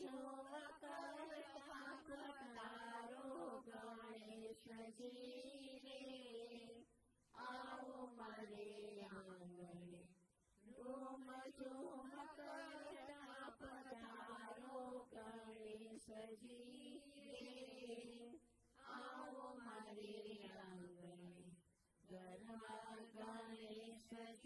जो अकर्ता कटारो गणेश जी रे आओ मरे आंगने रोम जो अकर्ता पधारो गणेश जी रे आओ मरे आंगने गर्भा गणेश जी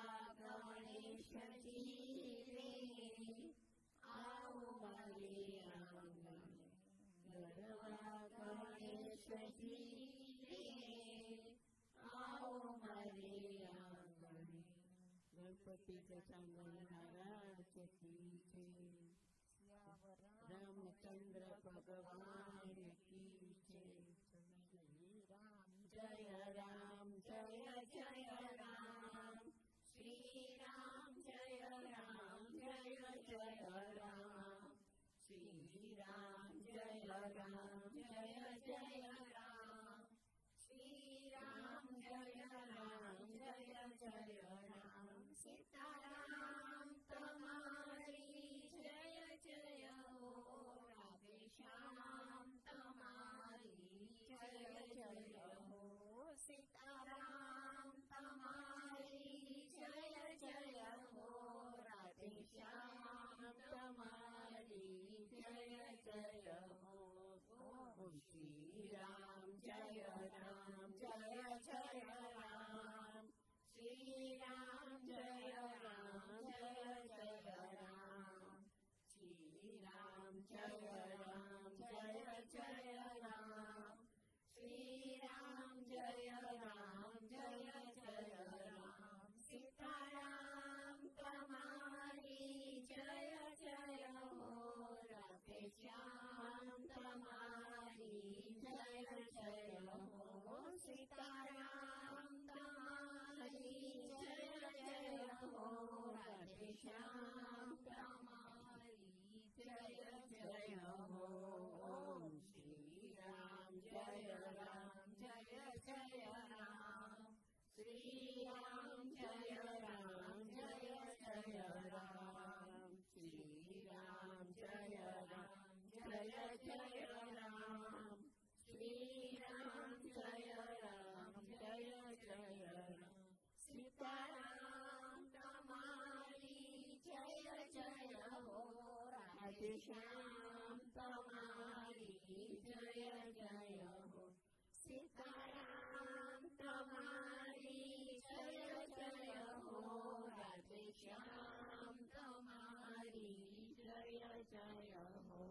श्यावरण रामचंद्र भगवान। जय हो श्रीराम जय राम जय जय राम श्रीराम जय राम जय जय राम श्रीराम जय Yeah. श्याम तुम्हारी जय जय हो सीताराम तुम्हारी जय जय हो राधे श्याम तुम्हारी जय जय हो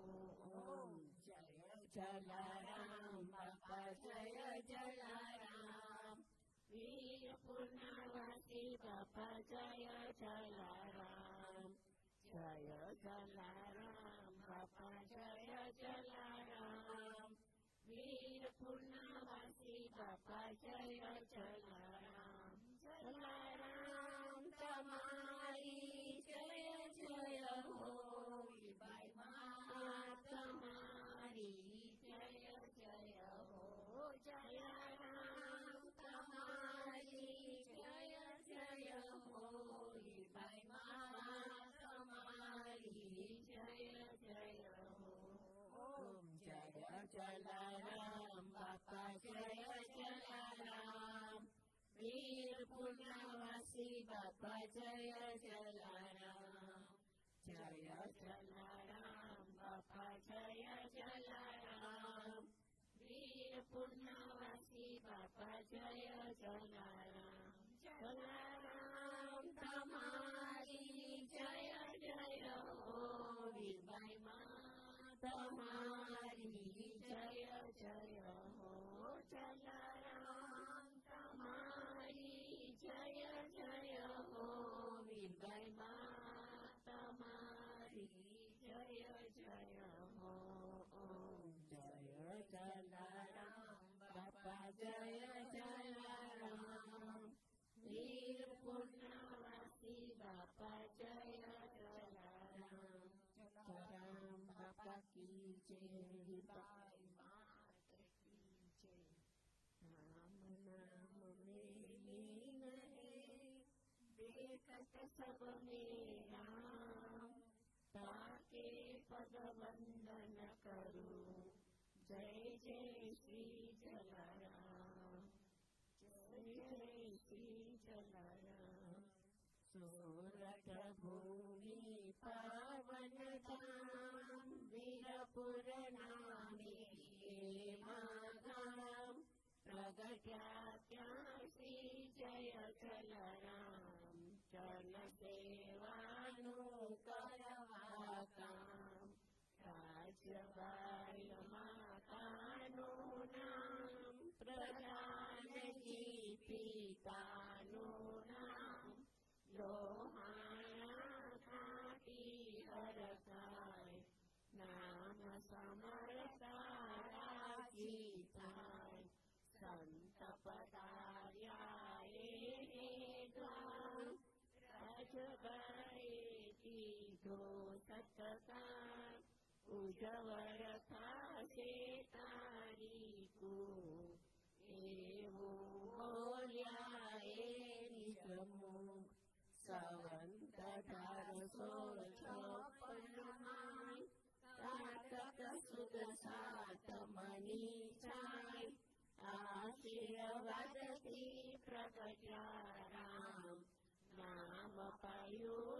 जय जलाराम जय जलाराम वीर पुनर्वती बाबा जय जलाराम जय जलाराम जय जलाराम वीर जलाराम बापा जय जलाराम। वीर पुण्यवासी बापा जय जलाराम। जय जलाराम जय जलाराम। वीर जय जलाराम। जलाराम तमारी, जय जय हो मा सब में राम ताके पद वंदन करूँ जय जय श्री जलाराम जय जय श्री जलाराम सोरठ भूमि पावन पुरणाग्या ो तथा चे वो भो सो तापयो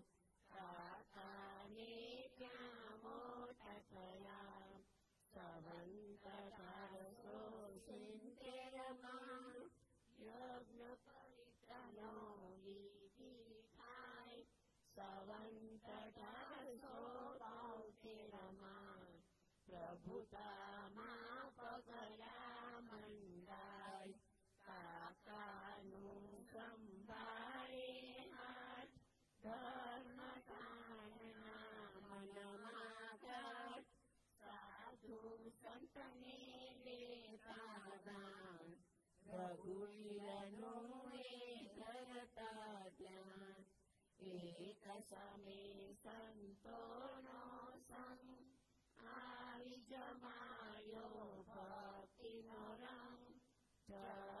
พุทธามาก็กยามันได้ตากานุสัมบาริหัตเดินมาตานามนมาเดินสาธุสันตนิลิตาดังระกุลิลนุเวทรตาญาเอกสมิสันโตนา Chamayo Bhaktinoram Chamayo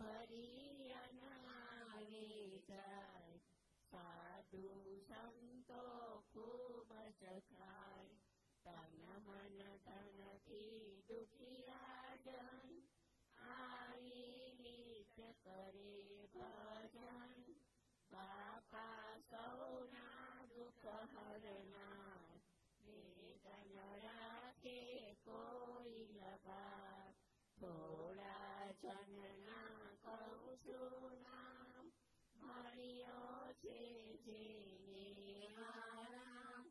भरीयनावेचाय साधु सन्तो कुमसखाय तन मन धन की दुखियाजन आई नीच करे भजन। बापा सौना दुख हरना वेदन राखे कोई लगा કહું છું નામ મળ્યો છે જેને આરામ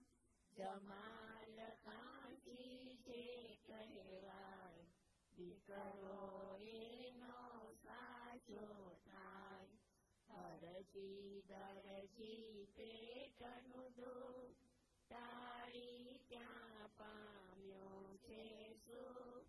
જમાલ કાંચી છે કહેવાય દીકરો એનો સાચો થાય હરજી દરજી પેટનું દુઃખ તારી ત્યાં પામ્યો છે સુખ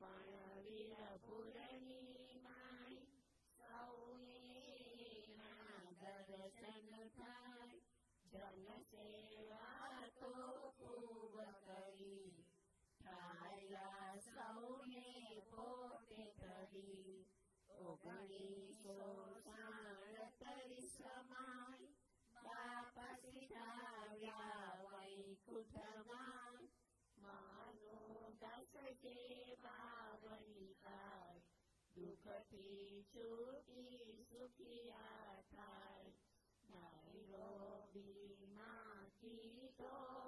पळविलपुरणी सौयेना दर्शन थाय जनसेवा तो खूब करी ठाया सौने पोते करी ओगणीसो साण तरी समाय बापसी धाव्या वैकुठमा सेवा वणिकाय दुखती चुकी सुखिया थाय नायरो बीमा की तो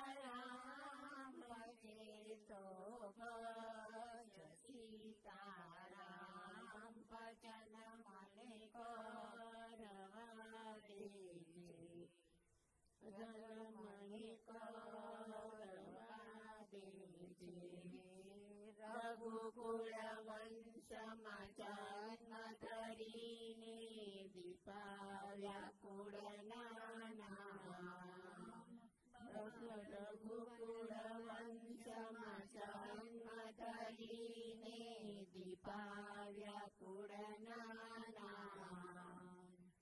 శోభయ సీతారాం భజన మలికో రవీ రమణికో రవీ రఘుకుల వంశమచన్మధరీణి దీపావ్యాకుడనా రఘుకుల ीने दीपाव्यपुरनाना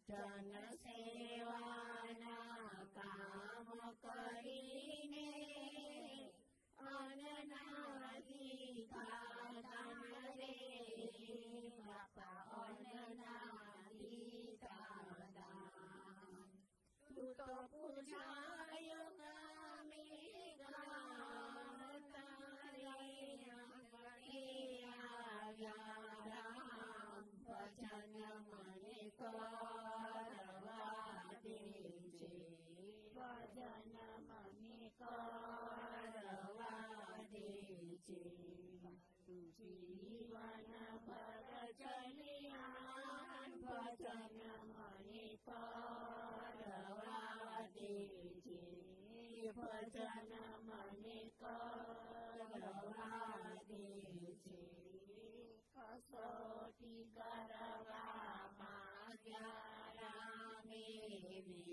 जनसेवाना कामकरीने अनना करवादेचे वदन मने करवादेचे जीवन पर चलियान वदन मने करवादेचे वदन मने करवादेचे कसोटी करवा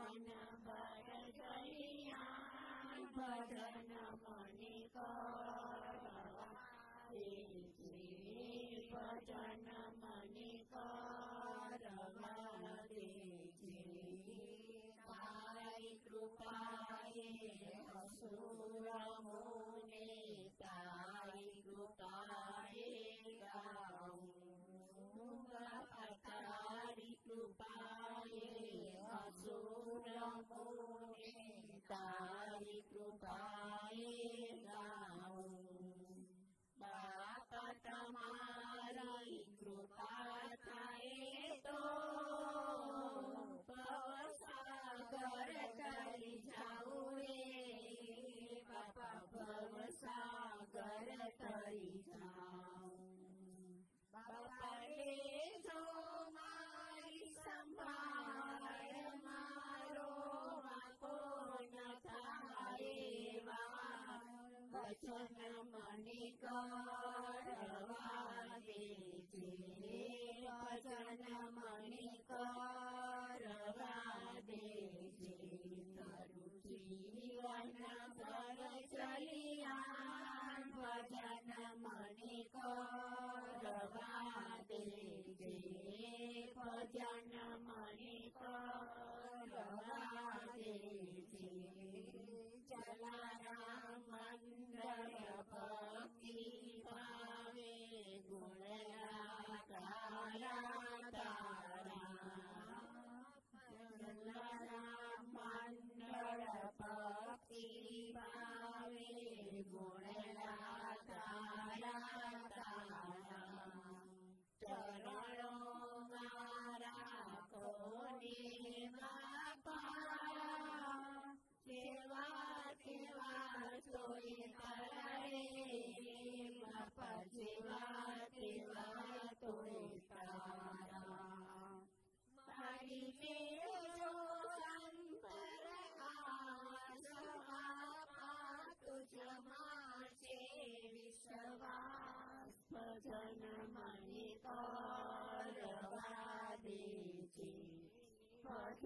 मन पर कल्याण भजन मन का वचन मणिकारवादे वचन मणिकारवादे तरु जीवन पर चलिया वचन मणिकारवादे वचन मणिकारवादे चला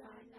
Son,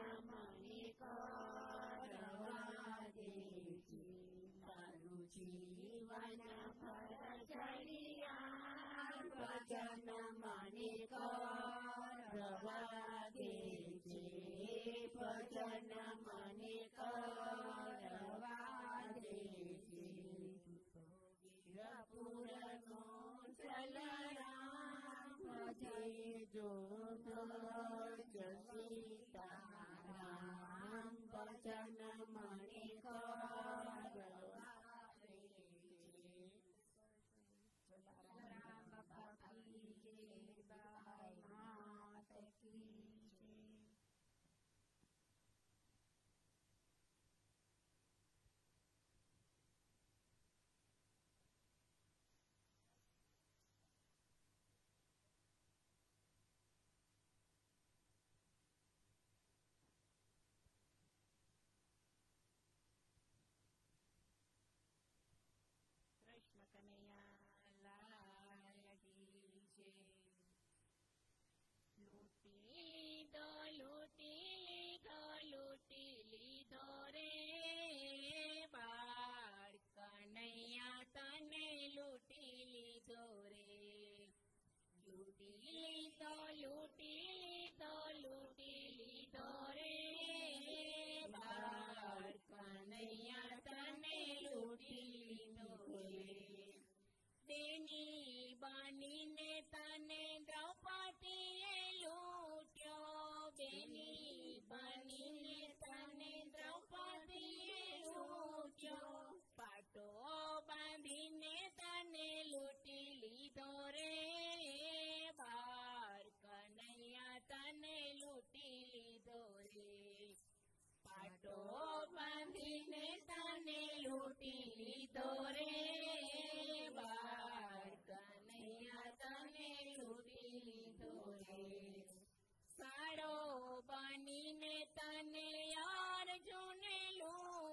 दलू टीली दलू टीली तने लूटीली डोले देनी बानी ने तने પાટો બાંધીને તને લૂંટી લીધો રે બાર કનૈયા તને લૂંટી લીધો રે સાડો બનીને તને જૂને લૂંટ્યો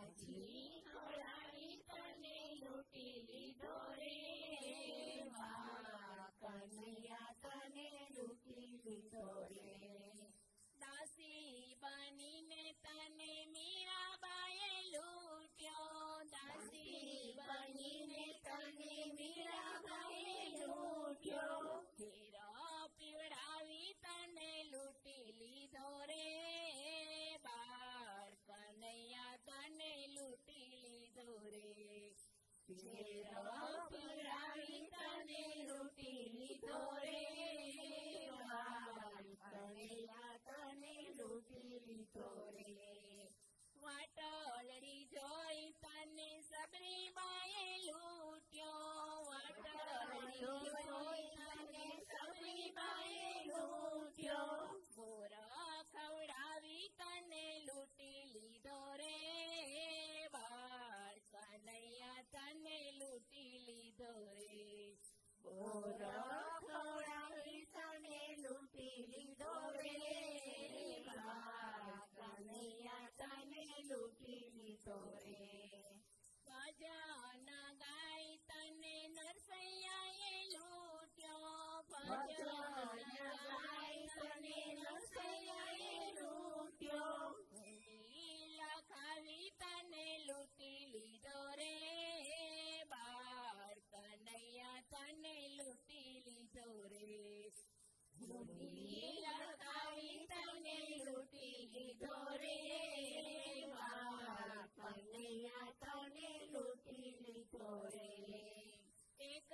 ભાજી કવડાવી તને લૂંટી લીધો રે બાર કનૈયા તને લૂંટી લીધો રે દાસી બનીને તને મીરાબાએ લૂટ્યો દાસી બનીને તને મીરાબાએ લૂટ્યો ઘેરો પીવડાવી તને લૂંટી લીધો રે વાટલડી જોઈ તને સબરીબાએ લૂટ્યો વાટલડી જોઈ તને સબરીબાએ લૂટ્યો ગોર Bajaj. લૂંટી લીધો રે બાર કનૈયા તને લૂંટી લીધો રે એક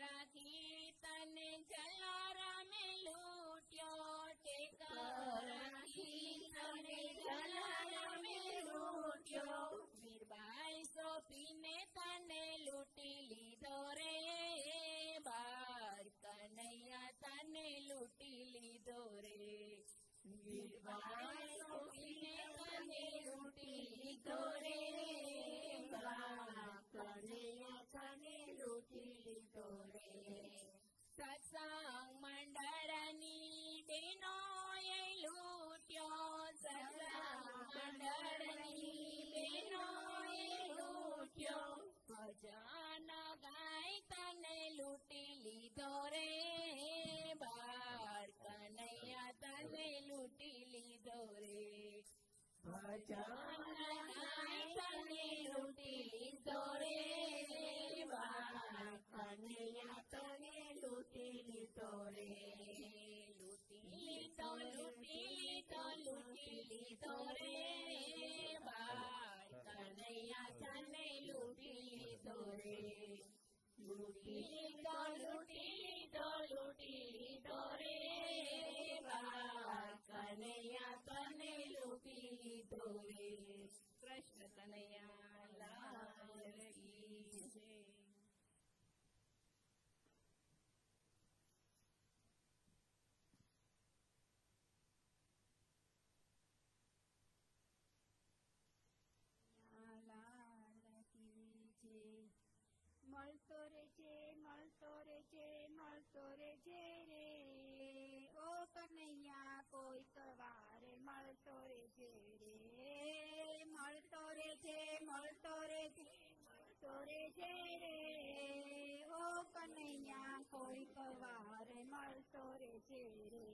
રાખી તને જલારામે લૂટ્યો ટેક રાખી તને જલારામે લૂટ્યો સત્સંગ મંડળની બેનો એ લૂટ્યો સત્સંગ મંડળની બેનો એ લૂટ્યો ભજન ગાય તને લૂંટી લીધો રે रे भजने रुटी तोरे कन्या तने रुटी तोरे लुटी तो लुटी तो लुटी तोरे कन्या तने लुटी तोरे लुटी तो लुटी तो लुटी तोरे तनया तने लुपी दोए કનૈયા કોઈ સવારે મળતો રે છે રે મળતો રે છે મળતો રે છે મળતો રે છે રે ઓ કનૈયા કોઈ સવારે મળતો રે છે રે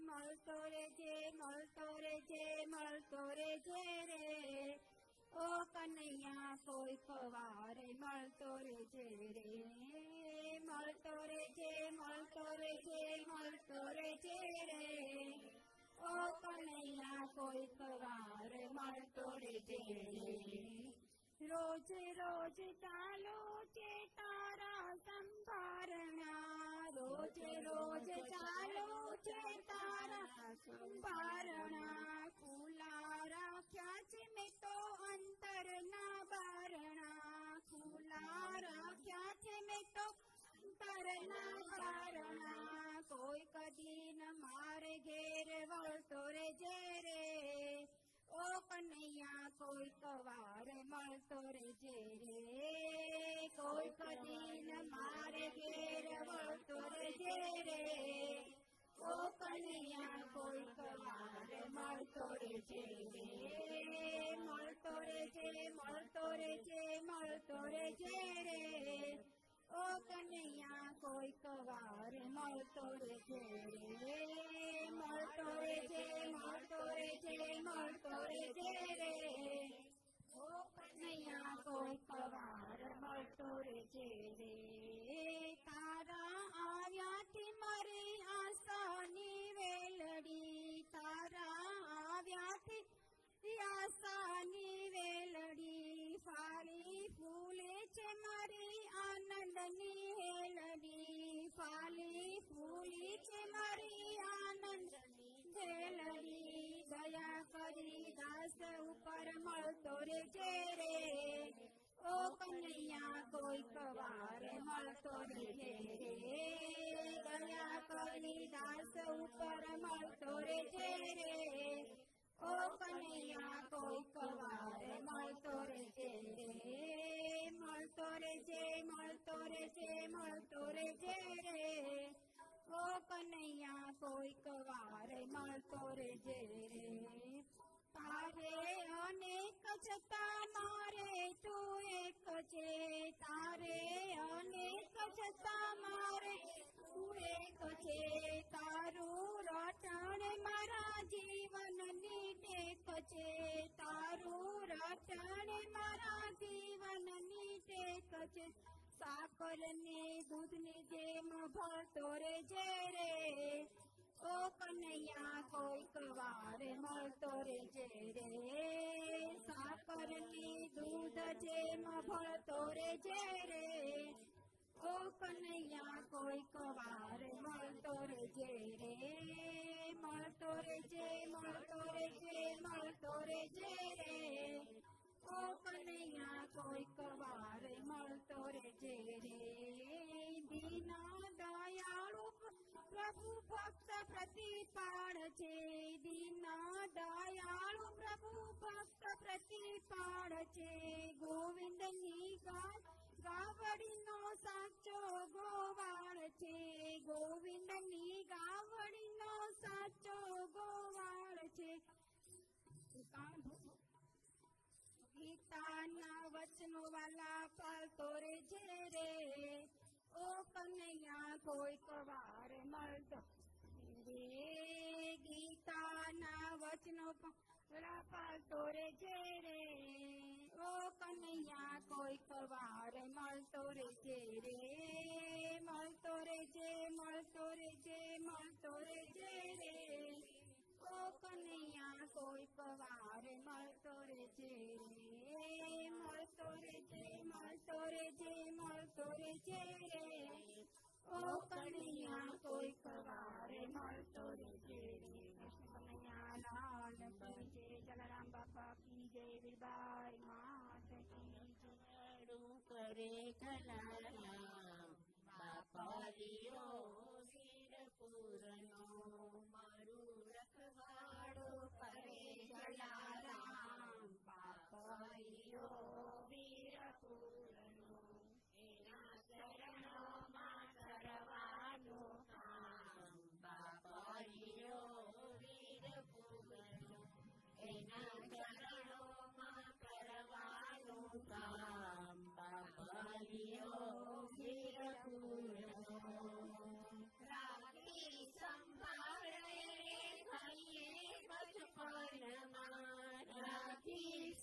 મળતો રે છે મળતો રે છે મળતો રે છે રે ઓ કનૈયા કોઈ સવારે મળતો રે છે રે મળતો રે છે મળતો રે છે મળતો રે છે રે ઓ કનૈયા કોઈ સવારે મળતો રે છે રે રોજ રોજ ચાલો છે તારા સંભારણા રોજ રોજ ચાલો છે તારા સંભારણા ખુલ્લા રાખ્યા છે મેં તો અંતરના બારણા ખુલ્લા રાખ્યા છે મેં તો અંતરના બારણા કોઈ કદી ન મારે ઘેર વળતો રે જે રે ઓ કનૈયા કોઈ સવારે મળતો રે જે રે. કોઈ કદીન મારે ઘેર વળતો રે જે રે. ઓ કનૈયા કોઈ સવારે મળતો રે છે રે. મળતો રે જે મળતો રે છે મળતો રે જે રે. ओ कन्हैया, कोई कवार मोर तोरे जे मोर तोरे जे, मोर तोरे जे मोर तोरे जे रे ओ कन्हैया कोई कवार मोर तोरे जे, रे, तारा आया ती मारी आसानी वेलड़ी, तारा आव्या थी આશાની વેલડી ફાલી ફૂલે છે મારી આનંદની હેલડી ફાલી ફૂલી છે મારી આનંદની હેલડી દયા કરી દાસ ઉપર મળતો રે છે રે ઓ કનૈયા કોઈ સવારે મળતો રે છે રે દયા કરી દાસ ઉપર મળતો રે છે રે ઓ કનૈયા કોઈ સવારે મળતો રે છે રે મળતો રે છે મળતો રે છે મળતો રે છે રે ઓ કનૈયા કોઈ સવારે મળતો રે છે રે તારે અનેક છતા મારે તું એક છે તારે અનેક છતા મારે તું એક છે તારું રટણ મારા જીવનની ટેક છે તારું રટણ મારા જીવનની ટેક છે સાકર ને દૂધની જેમ ભરતો રે જે રે ओ कन्हैया, कोई कवार मर तोरे साकर रे दूध जे मभळ तोरे जेरे ओ कन्हैया कोई कवार मल तोरे जेरे मल तोरे जे मल तोरे जे मल तोरे जेरे ओ कन्हैया कोई कवार मल तोरे जेरे दीना दयाळु પ્રભુ ભક્ત પ્રતિપાળ છે દીના દયાળુ પ્રભુ ભક્ત પ્રતિપાળ છે ગોવિંદની ગાય ગાવડીનો સાચો ગોવાળ છે ગોવિંદની ગાવડીનો સાચો ગોવાળ છે ગીતાના વચનો વાલા પાલતો રે છે રે ઓ કનૈયા કોઈ કવાર મળતો રે ગીતાના વચનો વાલા પાલતો રે છે રે ઓ કનૈયા કોઈ કવાર મળતો રે છે રે મળતો રે છે મળતો રે છે મળતો રે છે રે ઓ કનૈયા કોઈક વાર મળતો રે છે મળતો રે છે મળતો રે છે મળતો રે છે રે O Kaniya Koikavare Martori Devi Krishnamaya Nana Pante Jalaram Baba Ki Devi Bhai Mata Ki Jalaru Kare Kalana Bapa Liyo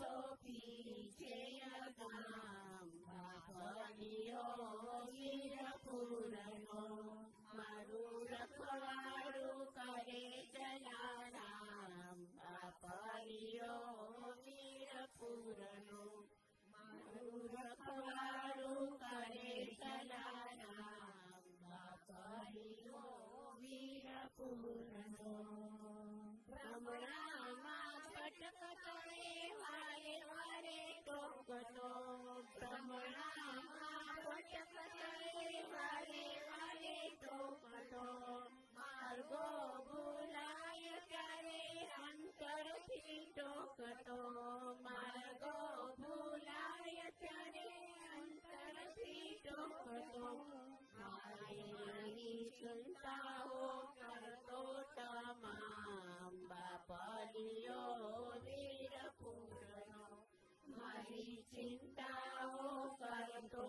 सोपी जयदाम्बापरियो वीरपूरणो मरुरखवारु करे जलाराम्बापरियो वीरपूरणो मरुरखवारु करे जलाराम्बापरियो वीरपूरणो भ्रमणा गो भोलाया अन्टोको गो भोला अन्टोको भारी चिन्ता कर्तो तमबलो वीरपुरी चिन्ता कतो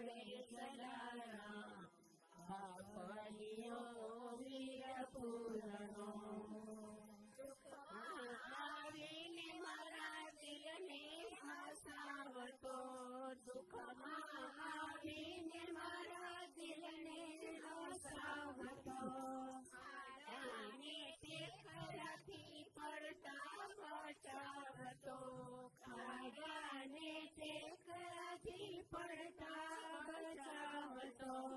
वाले सजाना आप वलियों वीर पूरणों आवीन मरातिल में हसावतो ते करती पड़ता बचावतो पड़ता મારે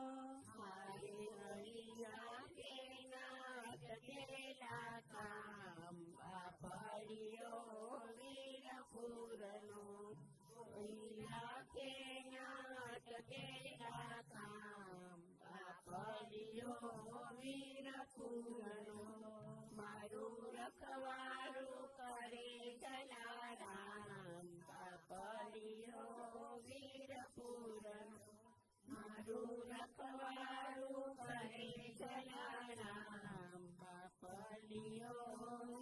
મારું રખવાડું કરે જલારામ બાપલિયો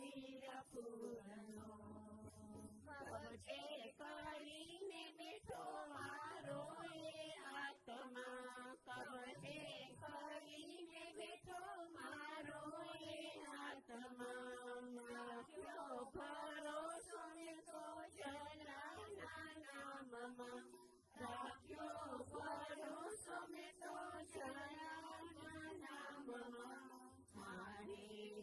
વીરપુરનો કવચે કરીને બેઠો મારો એ આત્મા કવચે કરીને બેઠો મારો એ આત્મા નાખ્યો ભરોસો ને તો જલાના નામમાં રાખ્યો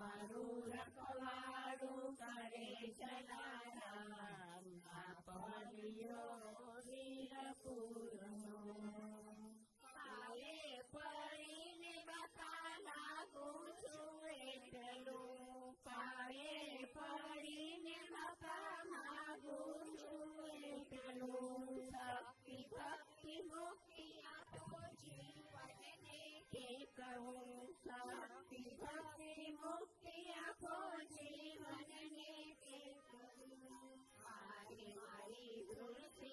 मरूर पवाड़ू करे जलाराम पालियो वीरपुर आए पड़ी ने बताना पूछुए पाए पड़ी ने बताना पूछुए शक्ति भक्ति मुक्त हे प्रभु भक्ति भक्ति मुक्ति को जीवन ने हमारी हमारी दूर से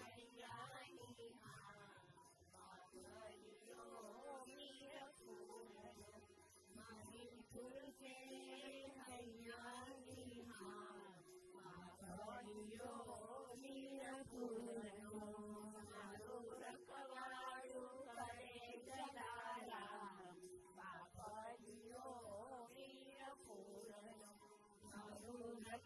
हरियाणी मारी दूर से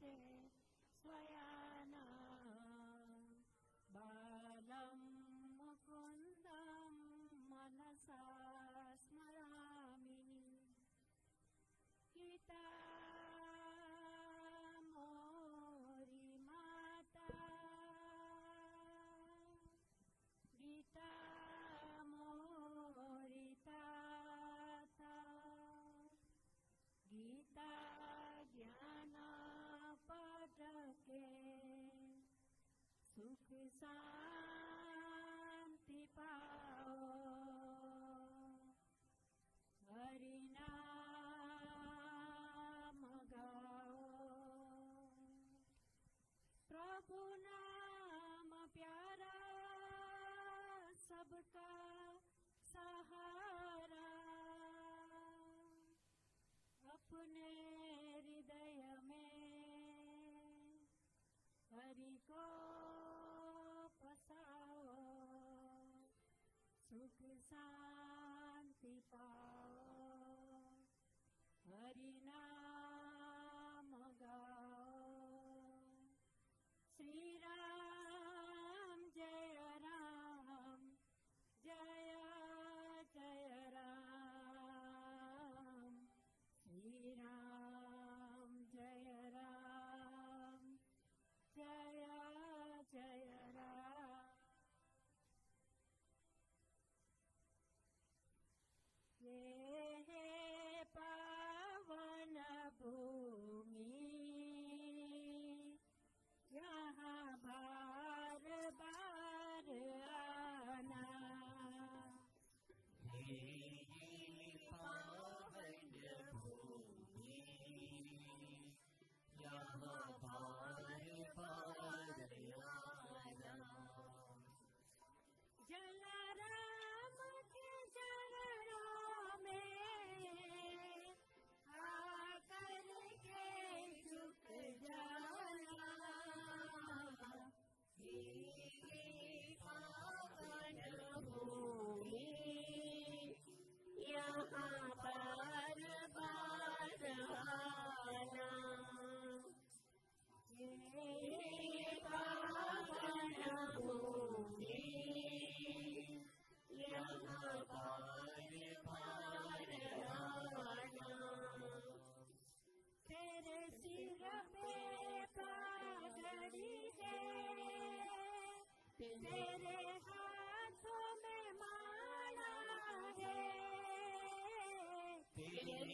से स्वया सबका सहारा। अपने हृदय में हरि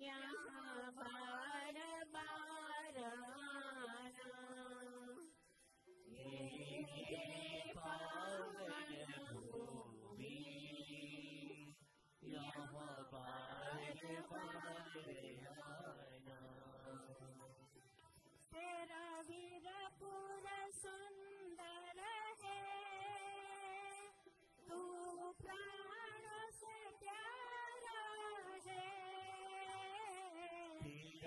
यहाँ बार बार यहाँ बार बार तेरा वीरा पूरा सुंदर है तू प्राण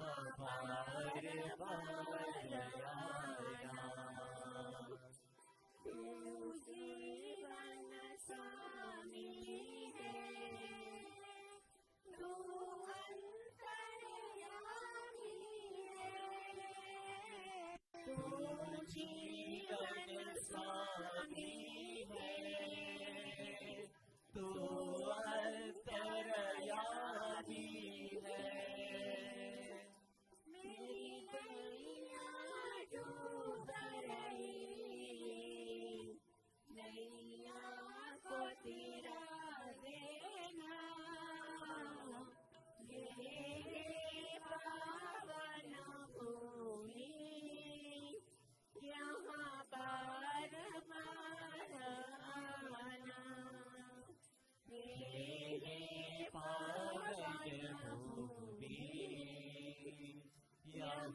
love.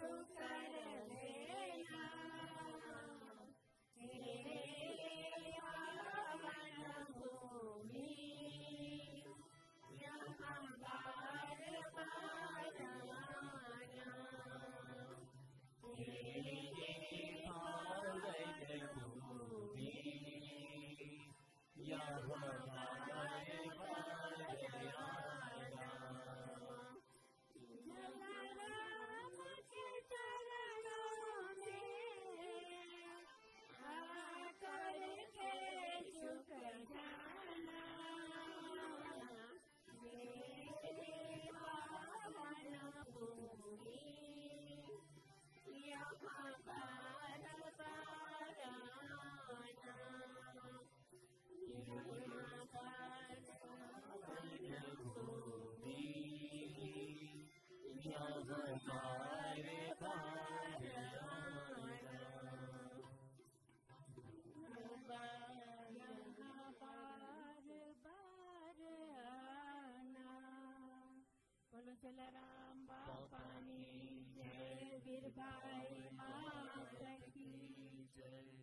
through जय की जय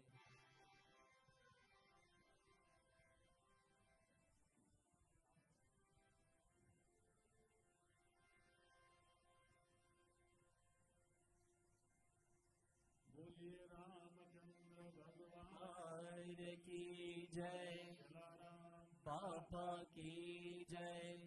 बोलिए रामचंद्र भगवान की जय। बाबा की जय।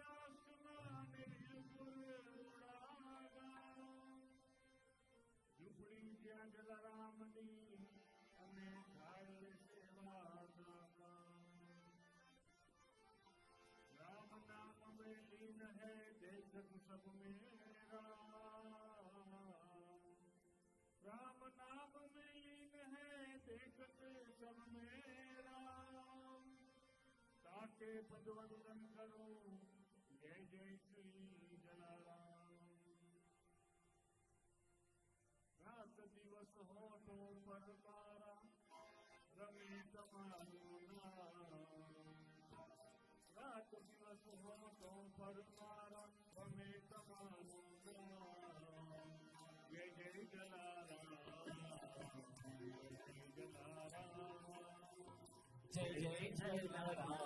जग सब मेरा राम नाम में लीन है देखते सब मेरा ताके करो जय जय श्री जलाराम रात दिवस हो तो पर पारा रात दिवस हो तो पर Yang.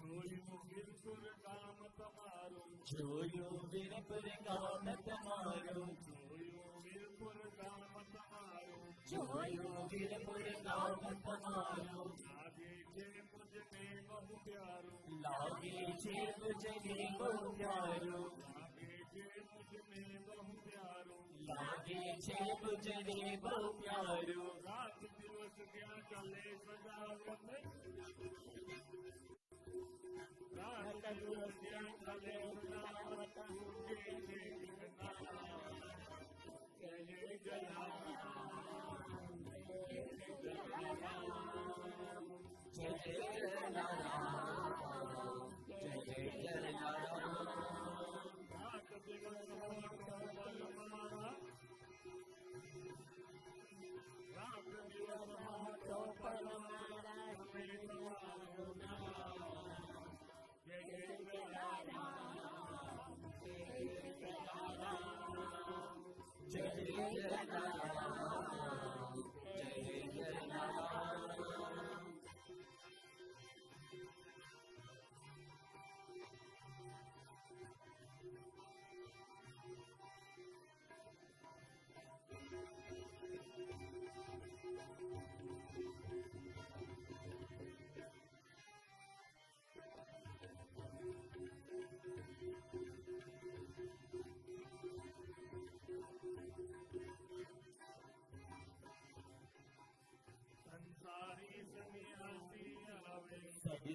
જોયું વીરપુર ગામ તમારું જોયું વીરપુર ગામ તમારું જોયું વીરપુર ગામ તમારું લાગે છે મુજને બહુ પ્યારું લાગે છે મુજને બહુ પ્યારું લાગે છે મુજને બહુ बागे छे गुजरे बहु प्यारो रात दिवस क्या चले सजावत रात दिवस क्या चले सजावत हुए छे चले जला चले जला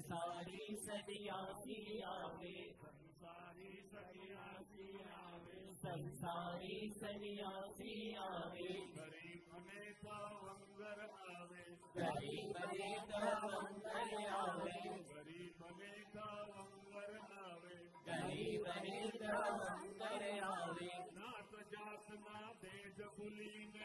सारी सदियाँ सिया वे संसारी सदियाँ सिया वे संसारी सदियाँ सिया वे गरीब ने तवंगर आवे गरीब ने तवंगर आवे गरीब ने तवंगर आवे गरीब ने तवंगर आवे नाथ जात ना भेद कुली में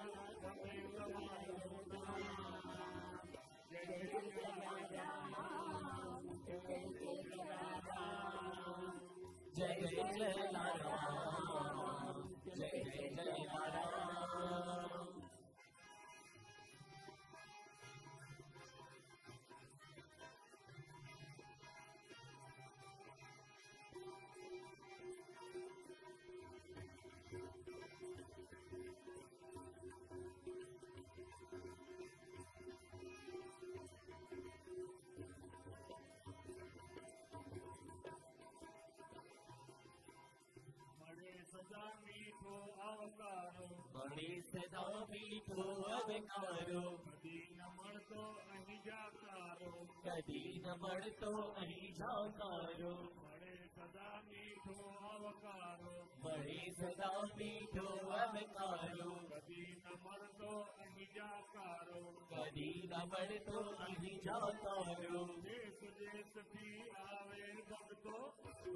મળી સદા મીઠો અવકારો કદી ન મળતો અહીં જાકારો કદી ન મળતો અહીં જાકારો મળે સદા મીઠો આવકારો મળી સદા મીઠો અવકારો કદી ન મળતો અહીં જાકારો કદી ન મળતો અહીં જાકારો દેશ દેશથી આવે ભક્તો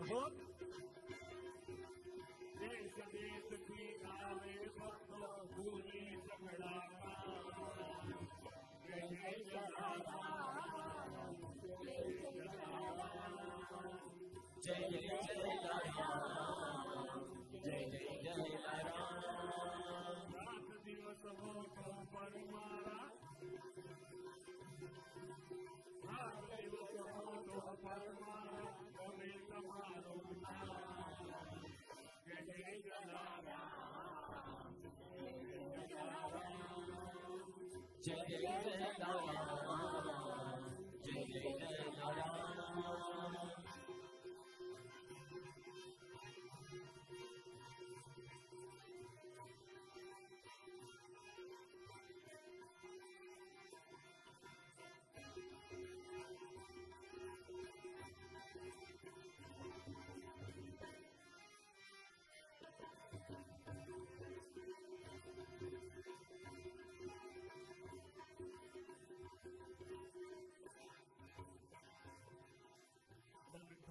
હો દેશ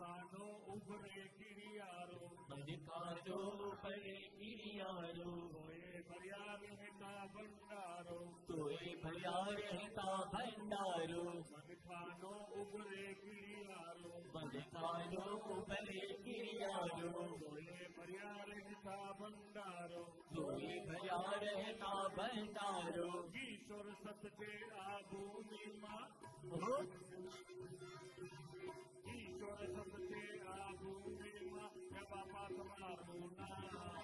मानो उभरे किरियारो। अधिकारो उभरे किरियारो। तोए भैया रहता भंडारो। तोए भैया रहता भंडारो। बंधानो उभरे किरियारो। बंधानो उभरे किरियारो। तोए भैया रहता भंडारो। तोए भैया रहता भंडारो। ईश्वर सत्य आभूमि माँ now.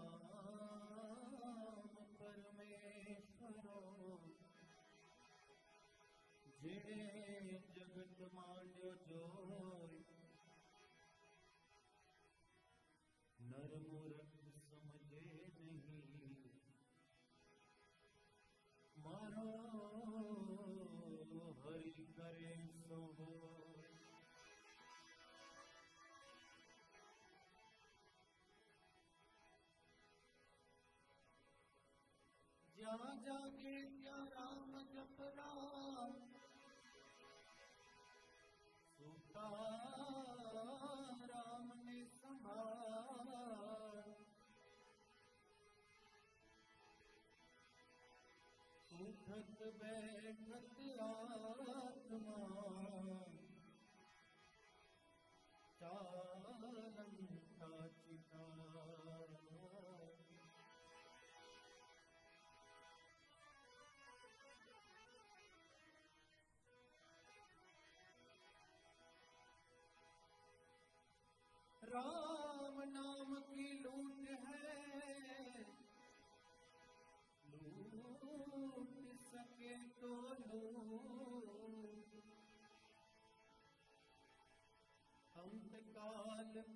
हरि करे सो जा जाके क्या राम भक्त बैठत आत्मा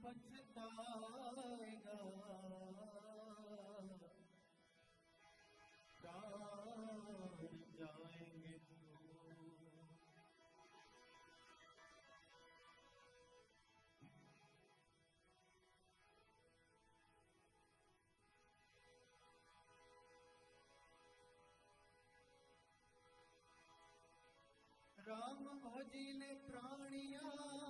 तो। राम प्राण जाएँगे राम भजिले प्राणिया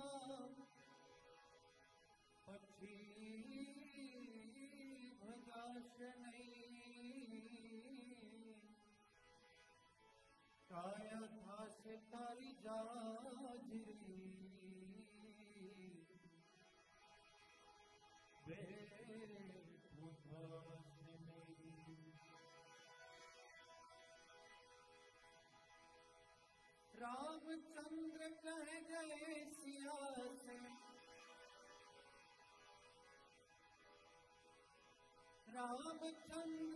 छाया था से तारी जाजरी। रामचंद्र कह गए सिया रामचंद्र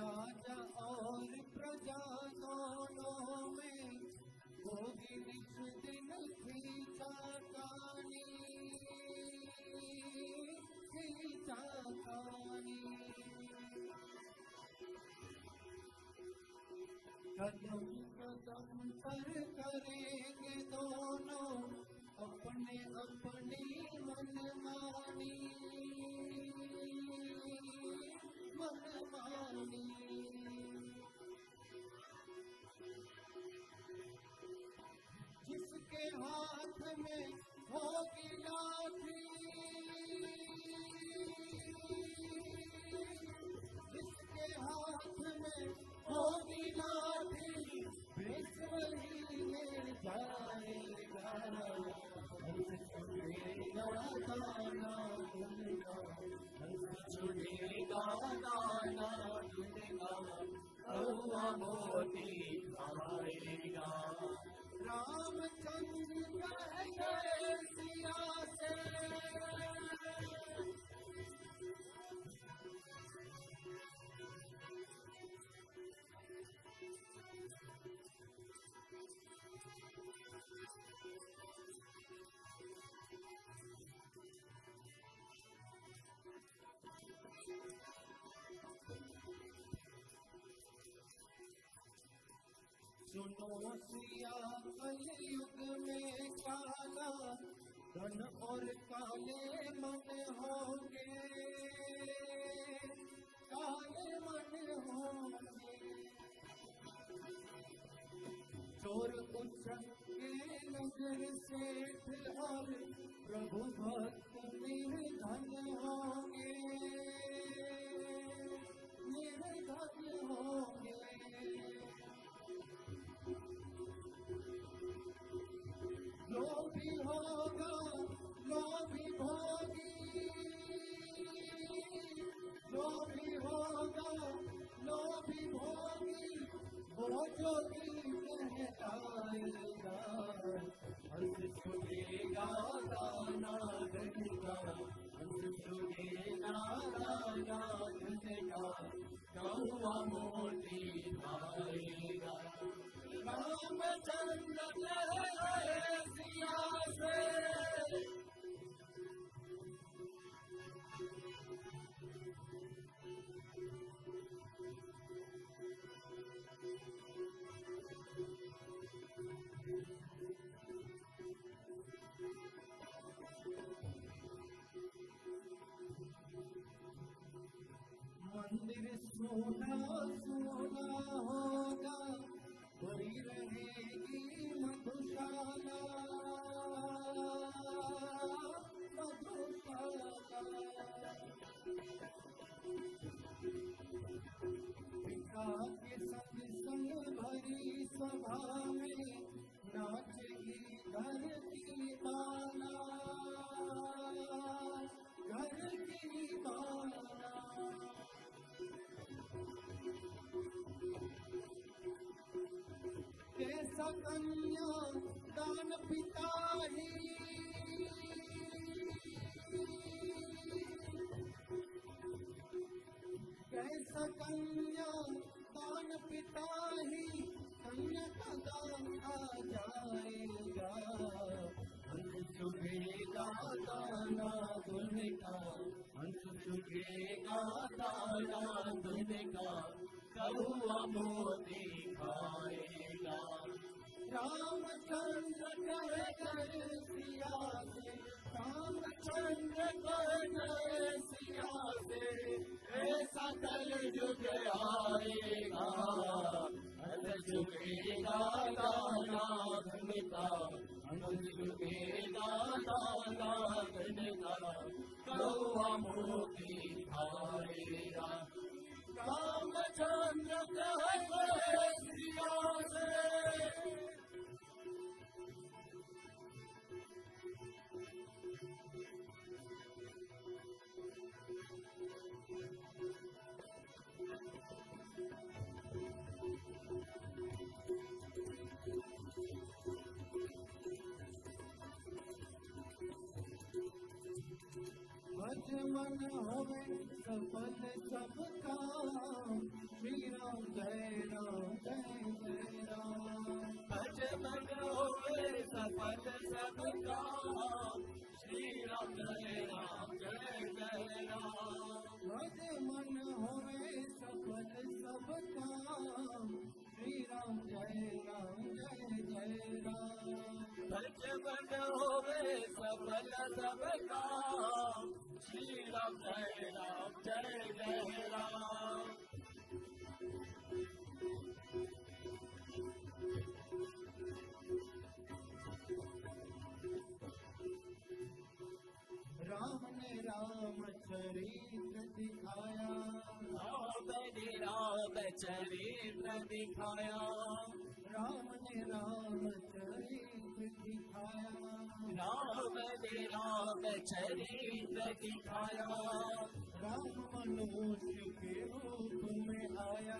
राजा और प्रजा दोनों में निज दिन खींचा कहानी खींचा कहानी कदम कदम पर करेंगे दोनों, अपने अपनी मनमानी। में सुनो सिया कलयुग में काला धन और काले मन होंगे। काले मन होंगे। चोर उछके नगर सेठ और प्रभु भक्त निर्धन होंगे। निर्धन होंगे। रामचंद्र कह गए सिया मंदिर कन्या दान पिता ही कैसा कन्या दान पिता ही कन्या का दान आ जाएगा। अंत चुकेगा दाना दुन का अंत चुकेगा दाना दुन का कौआ मोती खाएगा। रामचंद्र कह कर सिया से रामचंद्र कह कर सिया से ऐसा कल युग आएगा झुकेगा दाना का हल झुकेगा दाना धन का कौआ मोती खाएगा रामचंद्र कह सिया से होवे सफल सब काम श्री राम जय राम, जय जय राम। भज मन होवे सफल सब काम श्री राम जय राम जय जय राम भज मन होवे सफल सब काम श्री राम जय राम जय जय राम भज मन होवे सफल सब काम श्री राम जय राम जय जय राम राम ने राम चरित्र दिखाया। राम ने राम चरित्र दिखाया। राम ने राम चरित्र राम राम चरित्र दिखाया राम मनुष्य के रूप में आया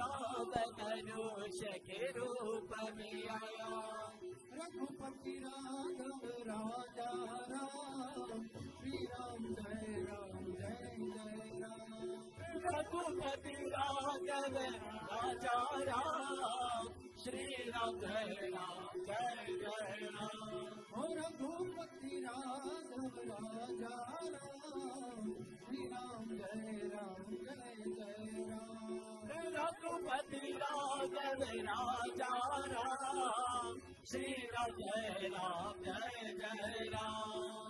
राम मनुष्य के रूप में आया रघुपति राघव राजा राम श्री राम जय राम जय जय राम रघुपति राघव राजा राम। श्री राम जय राम जय जय राम और रघुपति राघव राजा राम श्री राम जय राम जय जय राम रघुपति राघव राजा राम श्री राम जय राम जय जय राम राम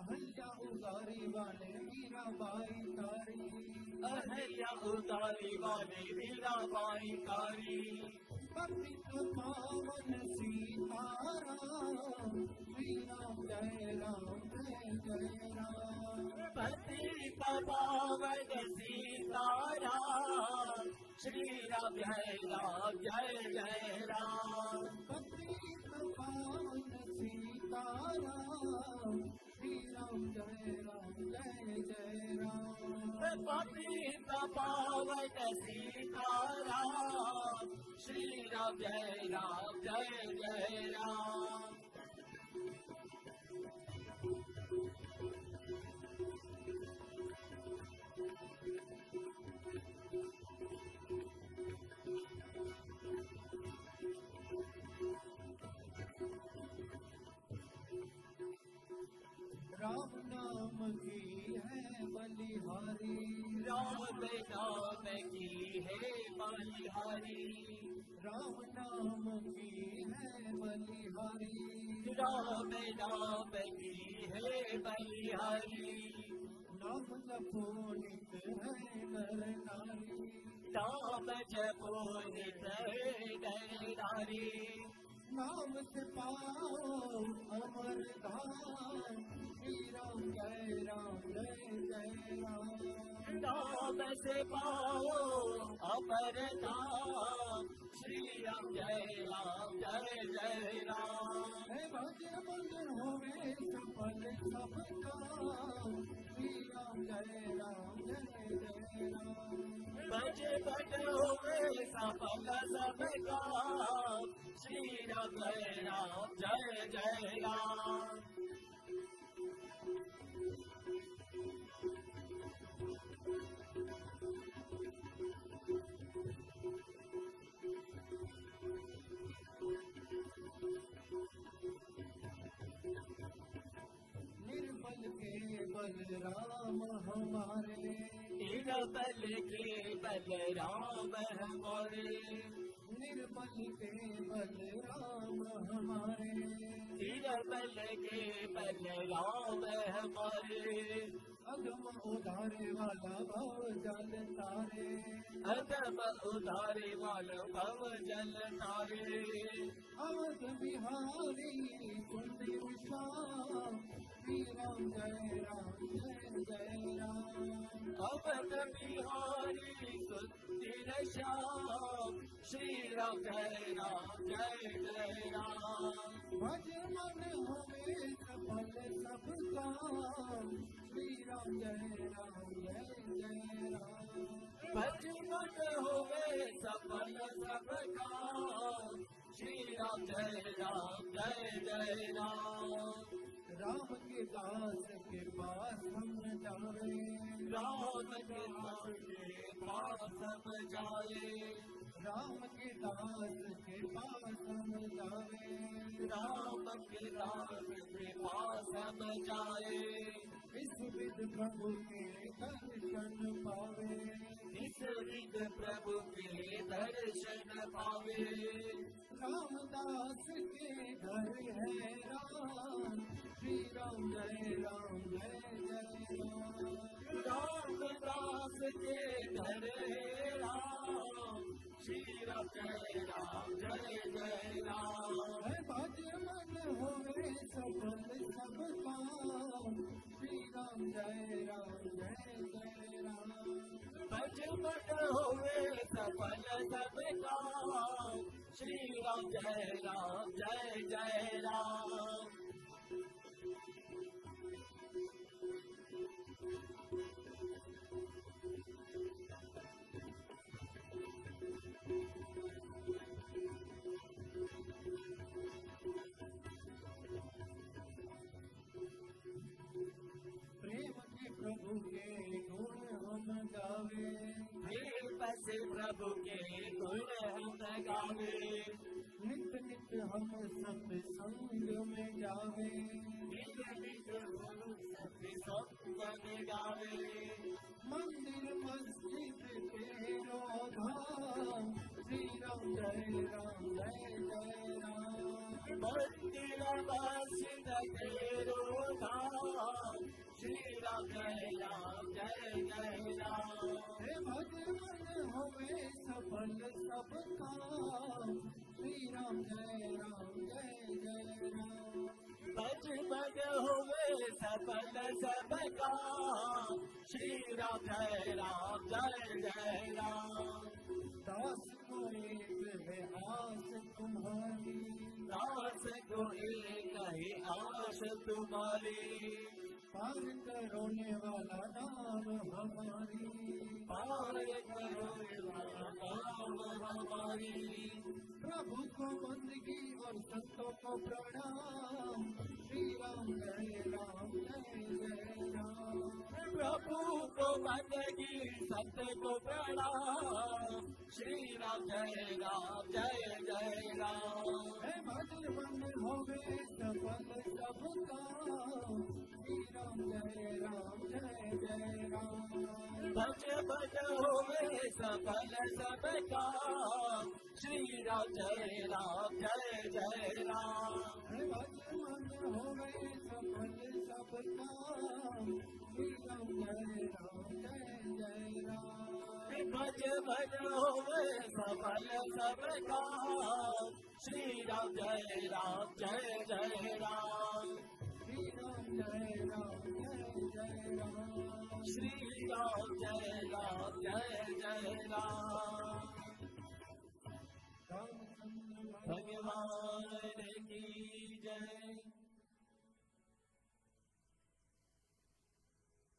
अहल्या उदारी वाले मीरा बाई तारी अहल्या उतारी वाले मीरा बाई कारी पतित पावन सीताराम राम जय राम जय जय राम पति पावन सीताराम श्री राम जय राम जय जय राम पतित पावन सीताराम श्री राम जय राम जय जय राम पति पावन सीताराम श्री राम जय राम जय जय राम राम नाम की है बलिहारी। राम नाम की है बलिहारी। राम नाम की है बलिहारी। राम नाम की है बलिहारी। नाम जपोनित है नर नारी नाम जपोनित है नर नारी नाम से पाओ अमर धाम। श्री राम जय राम, जय जय राम। नाम से पाओ अपर धाम। श्री राम जय राम, जय जय राम। है भज मन होवे सफल सब काम श्री राम जय राम, जय जय राम। भज भज होवे सफल सब काम श्री राम जय राम जय जय। राम निर्बल के बल राम हमारे निरबल के बल राम हमारे निर्बल के बल राम हमारे निरबल के बल राम हमारे अगम उधारे वाला भव जल तारे। अदब उधारे वाल भव जल तारे। अवध बिहारी श्याम श्री राम जय राम जय जय राम। अवध बिहारी सुंदर श्याम श्री राम जय राम जय जय राम। भज मन होवे सफल सब काम श्री राम जय राम जय जय राम भजमन होवे सफल सब काम श्री राम जय राम जय जय राम राम के दास के पास हम जावे राम के नाम के पास जाए राम के दास के पास हम जावे राम के नाम के पास जाए। इस विध प्रभु के दर्शन पावे इस विध प्रभु के दर्शन पावे रामदास के घर है राम श्री राम जय राम जय जय राम रामदास के घर है राम श्री राम जय राम जय जय राम भज मन होवे सफल सब काम राम जय राम, जय जय राम। भजमन होवे सफल सब काम श्री राम जय राम, जय जय राम। हम गावे नित नित हम सब संग में जावे। निज निज गुरु सत्य संग में गावे मंदिर मस्जिद तेरो धाम। श्री राम जय राम जय जय राम। मंदिर वासित तेरो राम जय राम जय जय श्री राम जय राम जय जय राम। दास है आस तुम्हारी दास को एक ही आस तुम्हारी पार करोने वाला नाम हमारी पार करो नाम हमारी प्रभु को बंदगी और संतों को प्रणाम श्री राम जय राम जय जय राम प्रभु को बंदगी सत्य को प्रणाम। श्री राम जय राम जय जय राम। है भजन मन होवे सफल सब काम श्री राम जय राम जय जय राम। भज भज होवे सफल सब काम श्री राम जय राम जय जय राम। है भजन मन होवे सफल सब काम भज भज होवे सफल सब काम श्री राम जय राम जय जय राम। श्री राम जय राम जय जय राम श्री राम जय राम जय जय राम भगवान की जय।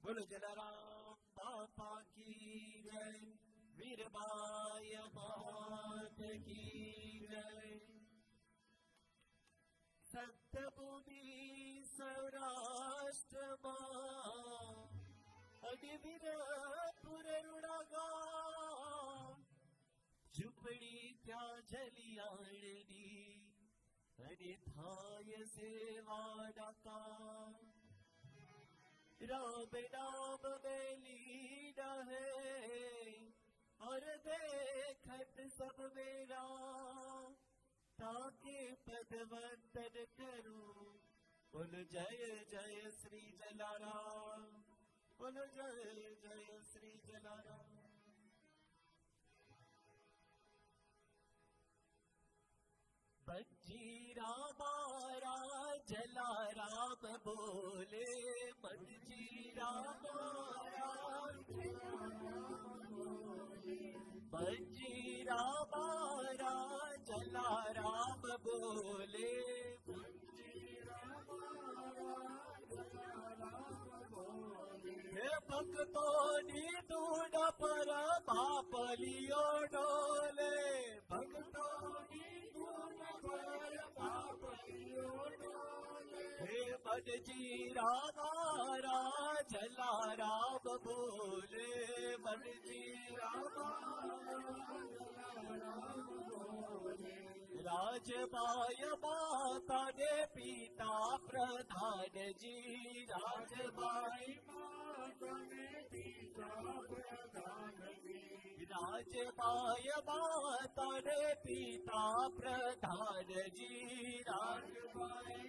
बोलो जलाराम बापा की जय वीरबाई मात की जय सप्तभूमि सौराष्ट्रमा अडिवीरपुर रुडागा झुपडी त्या झलियाळली अरे थाय सेवा डाका राम नाम में लीना है और देखत सब मेरा, ताकि पदवंदन करूँ। बोल, जय जय श्री जलाराम। बोल, जय जय श्री जलाराम। बंजीरा मारा जलाराम बोले बंजीरा मारा बंजीरा मारा जलाराम बोले, हे भक्तोनी दूड पर बापलियो डोले, भक्तोनी दूड हे बडजी रामारा जला राम बोले बडजी राजबाय माता ने पिता प्रधान जी राजबाई राजबाय माता ने पिता प्रधान राजबाई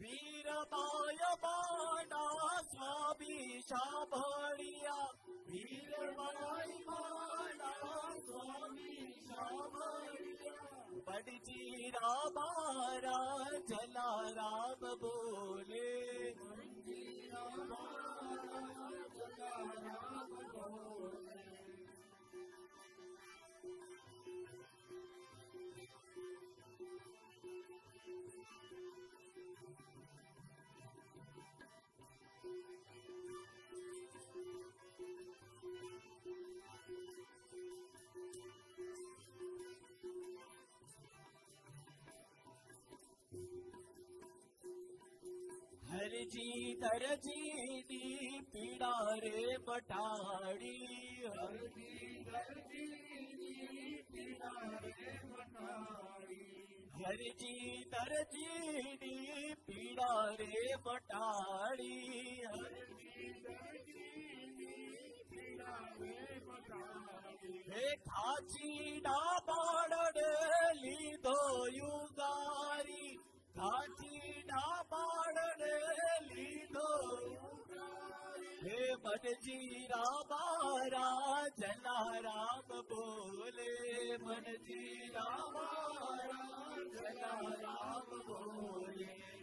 वीरबाय माना स्वामी शाभड़िया वीरबाई माना स्वामी शाभड़िया बड़जी रामारा जला राम बोले। हर जी धर जी दी पीड़ा रे मटाड़ी हर जी धर जी दी पीड़ा रे मटाड़ी हर जी धर जी दी पीड़ा रे मटाड़ी हर जी धर जी दी पीड़ा रे मटाड़ी हे खाची डा बाड़ लीधो युगारी। मनजी रामारा जला राम बोले। मनजी रामारा जला राम बोले।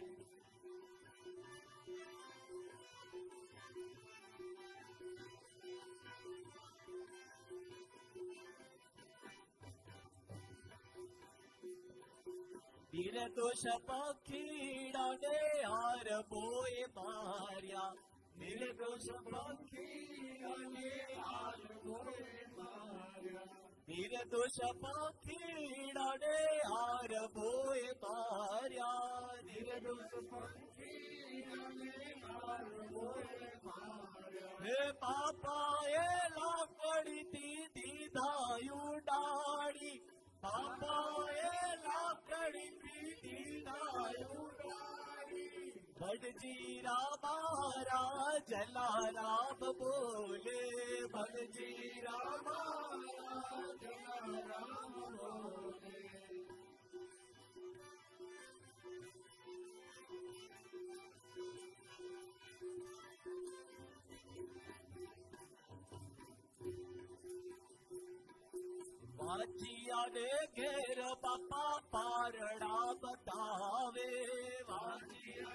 वीर दोष पखीड़ा हार बोए मारिया वीर दोष पखीड़ा हार बोए मारिया वीर दोष पखीड़ा हार बोए मारिया वीर दोष पखीड़ा ने हार बोए मारिया हे पापा ए लाकड़ी दी दीधायु डाड़ी पापा ए लाकड़ी दी दीधायु वाचिया घेर बापा पारणा बतावे। वाचिया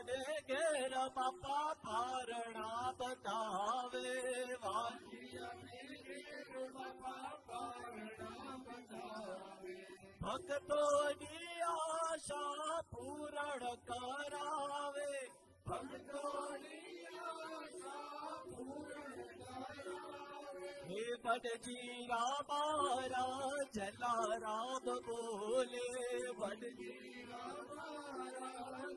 ने घेर बापा पारणा बतावे। वाचिया ने बतावे। भक्तों की आशा पूरण करावे। भक्तों की हे बटजीरा पारा जला राम बोले बटजीरा मारा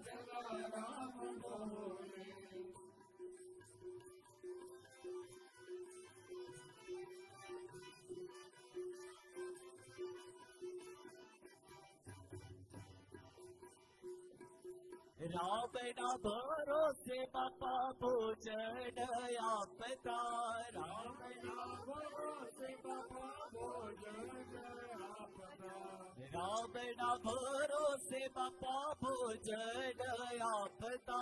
जला राम बोले। रावणा भरोसे बापा भोजनया पिता रावणा भरोसे बापा भोजनया पिता रावणा भरोसे बापा भोजनया पिता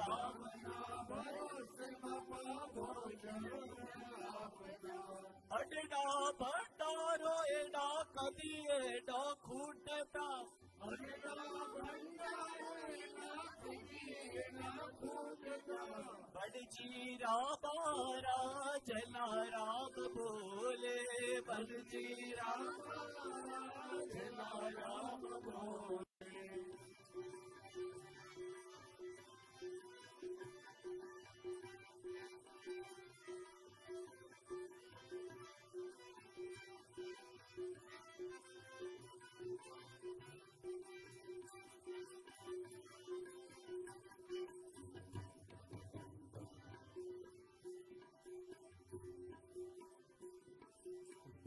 रावणा भरोसे बापा भोजनया पिता अडडा भंडारो एडा कदी एडा खूटता। अडडा भंडारो एडा कदी एडा खूटता। बड़जीरा बारा चला राम बोले। बड़जीरा बारा चला बोले। Thank you.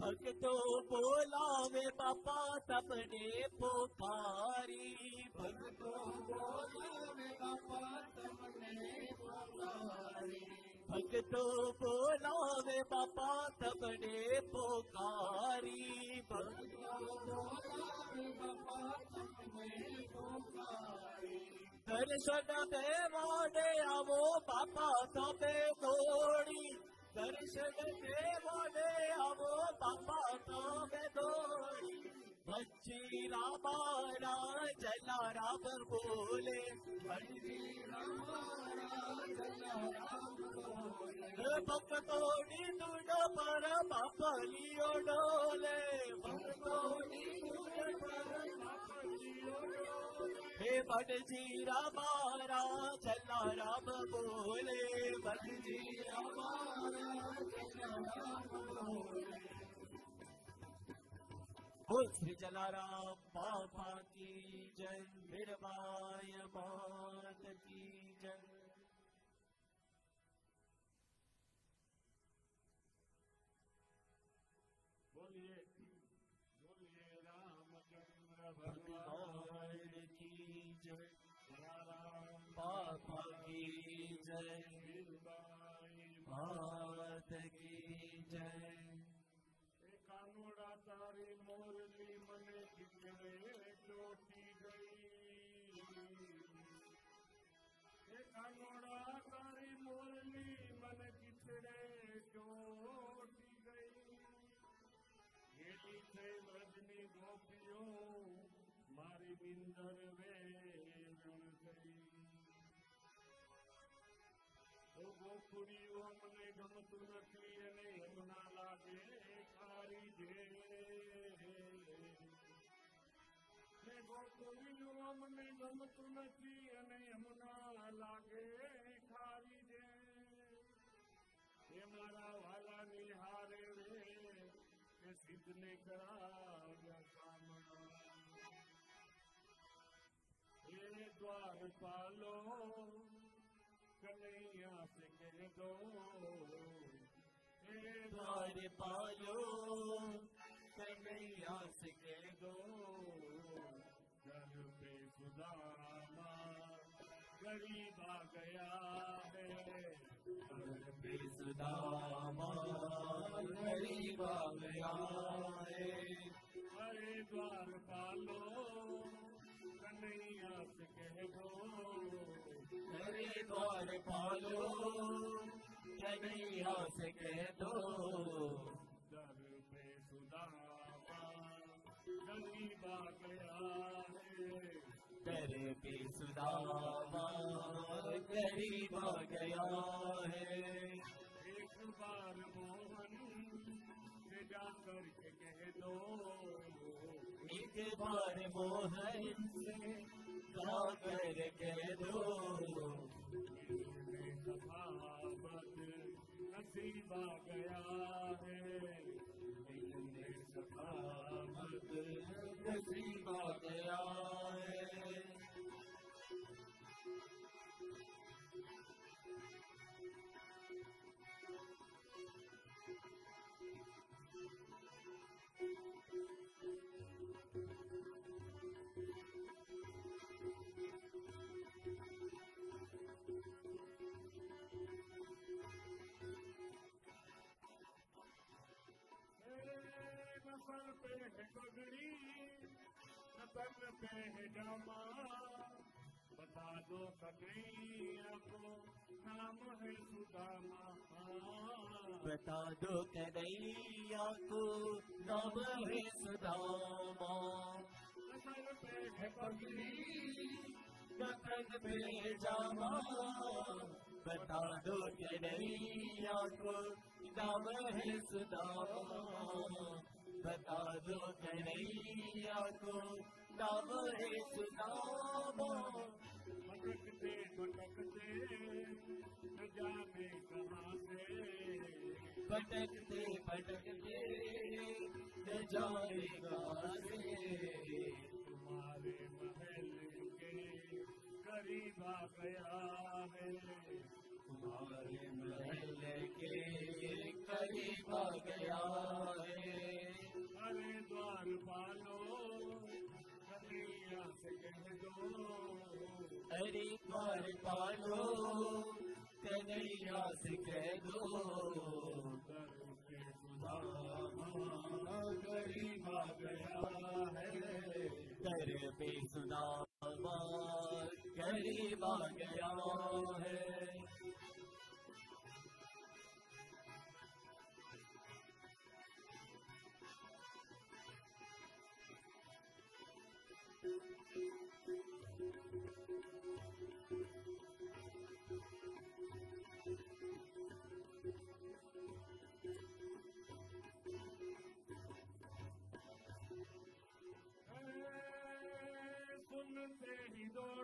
भक्तो बोला वे बापा सबने पोखारी भक्तो बोला वे बापा सबने पोखारी भक्तो बोलावे बापा तबने पोकारी। दर्शन में मोड़े आवो बापा तबे दौड़ी। दर्शन में मोड़े आवो बापा तबे दौड़ी। बच्चे रामारा जला राम बोले। भक्तोड़ी दूड पर पापलियो डोले हे बटजी रामा राम चला राम बोले। बटजी रामा राम चला राम बोले। जलाराम बाबा की जय मिड़वाय मात की जय। बोलिए बोलिए रामचंद्र भगवान की जय। जलाराम बाबा की जय મારી બિંદર વેરણ થઈ ઓ ગોકુડીઓ મને ગમતું નથી અને એમના લાગે ખારી જે ને ગોકુડીઓ મને ગમતું નથી અને એમના લાગે ખારી જે એ મારા વાલાની હારે રે એ સિદ્ધને કરાવ્યા द्वार पालो। कन्हैया से कह दो। द्वार पालो। कन्हैया से कह दो। घर पे सुदामा गरीब गया है। घर पे सुदामा गरीब गया है। अरे द्वार पालो। कन्हैया से कह दो दर पे सुदामा गरीब गया है कर पे सुदामा गरीब गया है। एक बार मोहन जा करके कह दो। एक बार मोहन से गा कर कह दो। गया है। दिल सर पे है पगड़ी पे है जामा बता दो कन्हैया को, नाम है सुदामा। बता दो कन्हैया को नाम है सुदामा सर पे है पगड़ी पे जामा। बता दो कन्हैया को, नाम है सुदामा। बता दो कन्हैया को नाम है सुदामा? भटकते भटकते न जाने कहाँ से। भटकते भटकते न जाने कहाँ से। तुम्हारे महल के करीब आ गया है। तुम्हारे महल के करीब आ गया अरे मार पालो, कन्हैया से कह दो गरीबा गया है कर पे सुना गरीबा गया है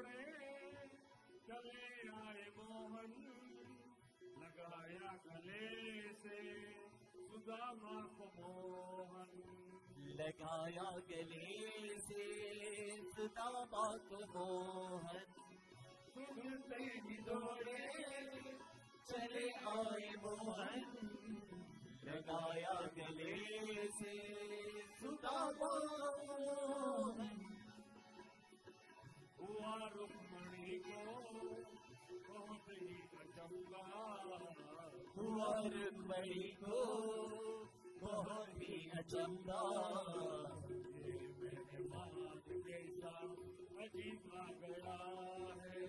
ही चले आए मोहन। लगाया गले से सुदामा को मोहन। लगाया गले से सुदामा को मोहन। सुनते ही दौड़े चले आए मोहन। लगाया गले से सुदामा मोहन। हुआ रुक्मणी को बहुत ही अचंबा हुआ रुक्मणी को बहुत ही अचंबा ये मेहमान कैसा अजीब आ गया है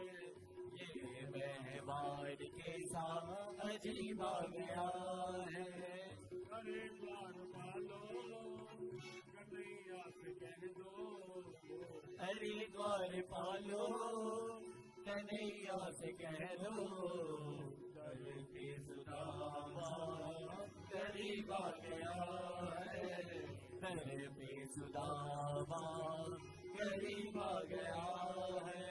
ये मेहमान के साथ अजीब आ गया है अरे पालो दो अरे द्वार पालो, कन्हैया से कह दो कर के सुदामा करीब गया है कर पे सुदामा करीब आ गया है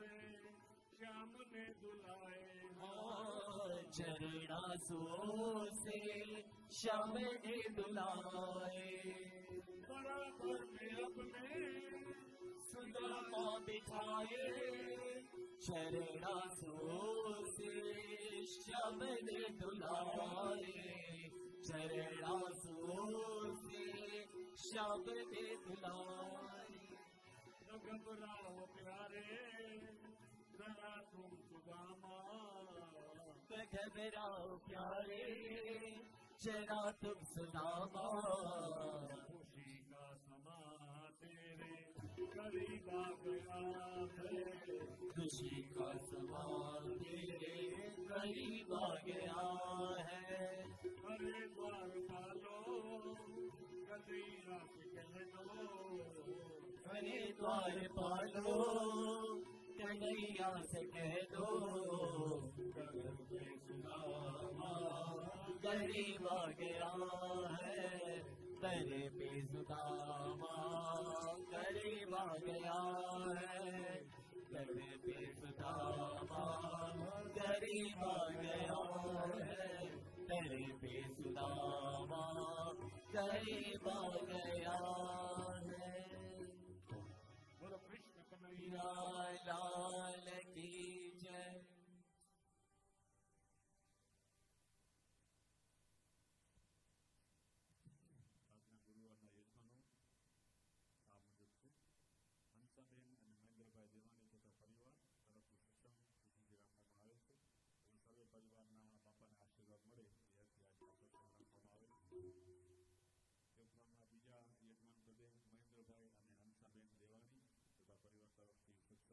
से श्याम ने दुलाए चरणासो से श्याम ने दुलाए बराबर में अपने सुदामा बिठाए चरणासो से श्याम ने दुलाए चरणासो से श्याम ने दुलाए न घबराओ प्यारे, जरा तुम सुदामा। प्यारे खुशी का समा तेरे गया है। खुशी का सवाल तेरे आ गया है। अरे कतैया से कह दो अरे द्वार पालो कन्हैया से कह दो पे गरीब आ गया है। तेरे बेसुदामा गरीब आ गया है। तेरे बेसुदामा गरीब आ गया है। तेरे बेसुदामा गरीब आ गया कन्हैया लाल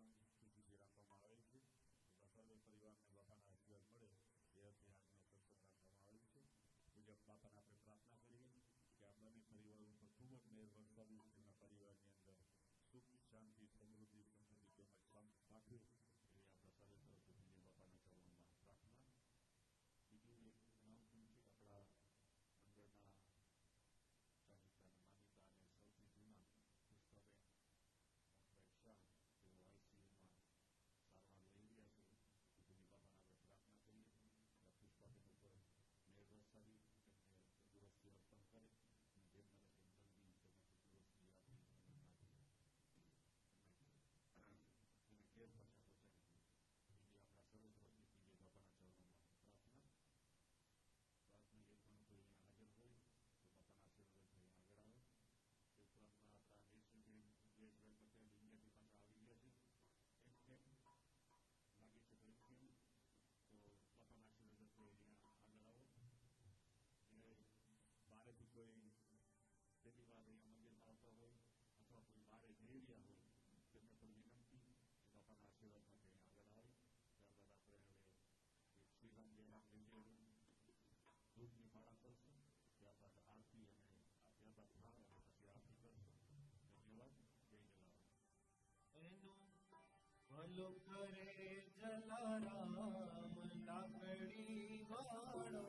તરફથી સ્થિતિ રાખવામાં આવેલ છે સર્વે પરિવારને બાપાના આશીર્વાદ મળે એ અર્થે આજનો રાખવામાં આવેલ છે મુજબ બાપાને આપણે પ્રાર્થના કરીએ કે આ બંને પરિવાર ઉપર ખૂબ જ મહેર વરસાવી તેમના પરિવારની અંદર સુખ શાંતિ સમૃદ્ધિ but not of us. You're आपकी बस you are being allowed. एनु बलो करे जलाराम लाकड़ी वाड़ो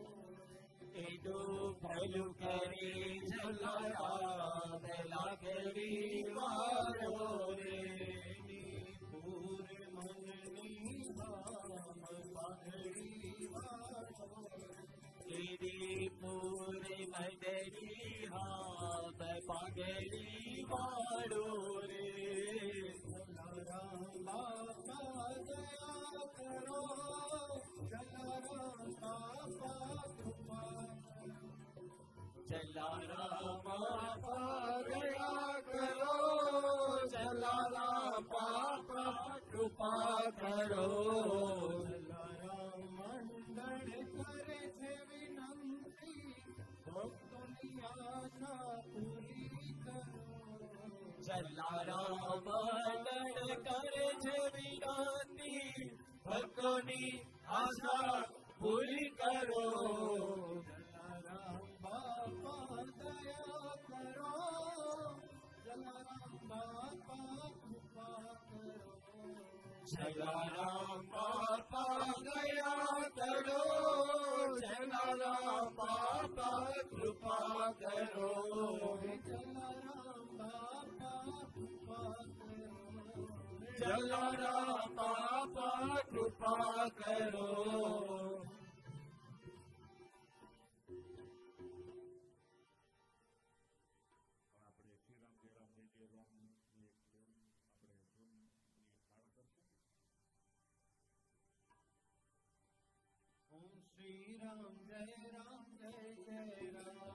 एडो बलो करे जलाराम लाकड़ी वाड़ो रे पूरे मन नी राम लाकड़ी वाड़ो तेरी पूरे मन नी हाँ pagari vaadu re ram ba karo ram ba ka tuma chala ram ba ka karo chala ram ba ka karo Jalaram મંડળ કરે છે વિનંતી ભક્તોની આશા પૂરી કરો જલારામ બાપા દયા કરો જલારામ બાપા કૃપા કરો જલારામ બાપા ગયા કરો જલારામ બાપા કૃપા કરો જલારામ जलरा पापा कृपा करो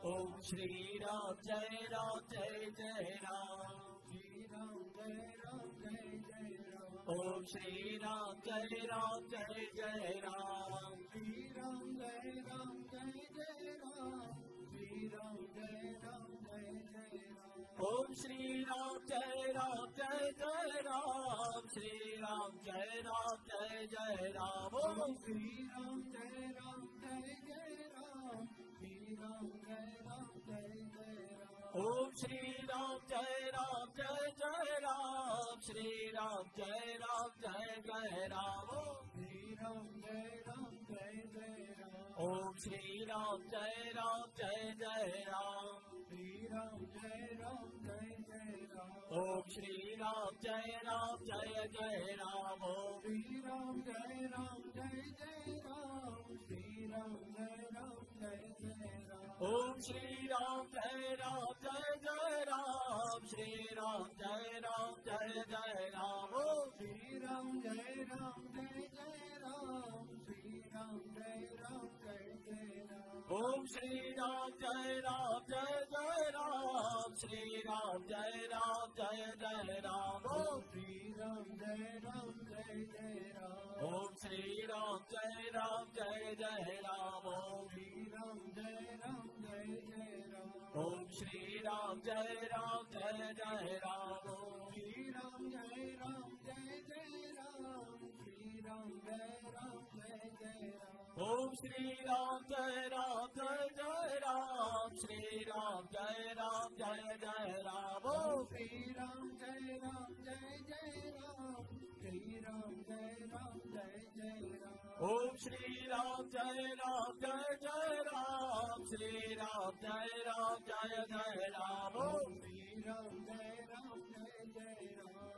Om Shri Ram Jai Ram Jai Jai Ram Shri Ram Jai ओम श्री राम जय राम जय जय राम। श्री राम जय राम जय जय राम। श्री राम जय राम जय जय राम। ओम श्री राम जय राम जय जय राम। श्री राम जय राम जय जय राम। ओम श्री राम जय राम जय जय राम। श्री राम जय ओम श्री राम जय राम जय जय राम श्री राम जय राम जय जय राम ओम श्री राम जय राम जय जय राम ओम श्री राम जय राम जय जय राम श्री राम जय राम जय जय राम ओम श्री राम जय राम जय जय राम ओम श्री राम जय राम जय जय राम श्री राम जय राम जय जय राम ओम श्री राम जय राम जय जय राम श्री राम जय राम जय जय राम ओम श्री राम जय राम जय जय राम श्री राम जय राम जय जय राम ओम श्री राम जय राम जय जय राम श्री राम जय राम जय जय राम ओम श्री राम जय राम जय जय राम ओम श्री राम जय राम जय जय राम ओम श्री राम जय राम जय जय राम ओम श्री राम जय राम जय जय राम ओम श्री राम जय राम जय जय राम श्री राम, जय राम, जय जय राम। ओम श्री राम, जय राम, जय जय राम। श्री राम, जय राम, जय जय राम। ओम। श्री राम, जय राम, जय जय Ram. Om Jai Ram, Jai Ram, Jai Jai Ram. Om Shri Ram, Jai Ram, Jai Jai Ram. Shri Ram, Jai Ram, Jai Jai Ram. Om Shri Ram, Jai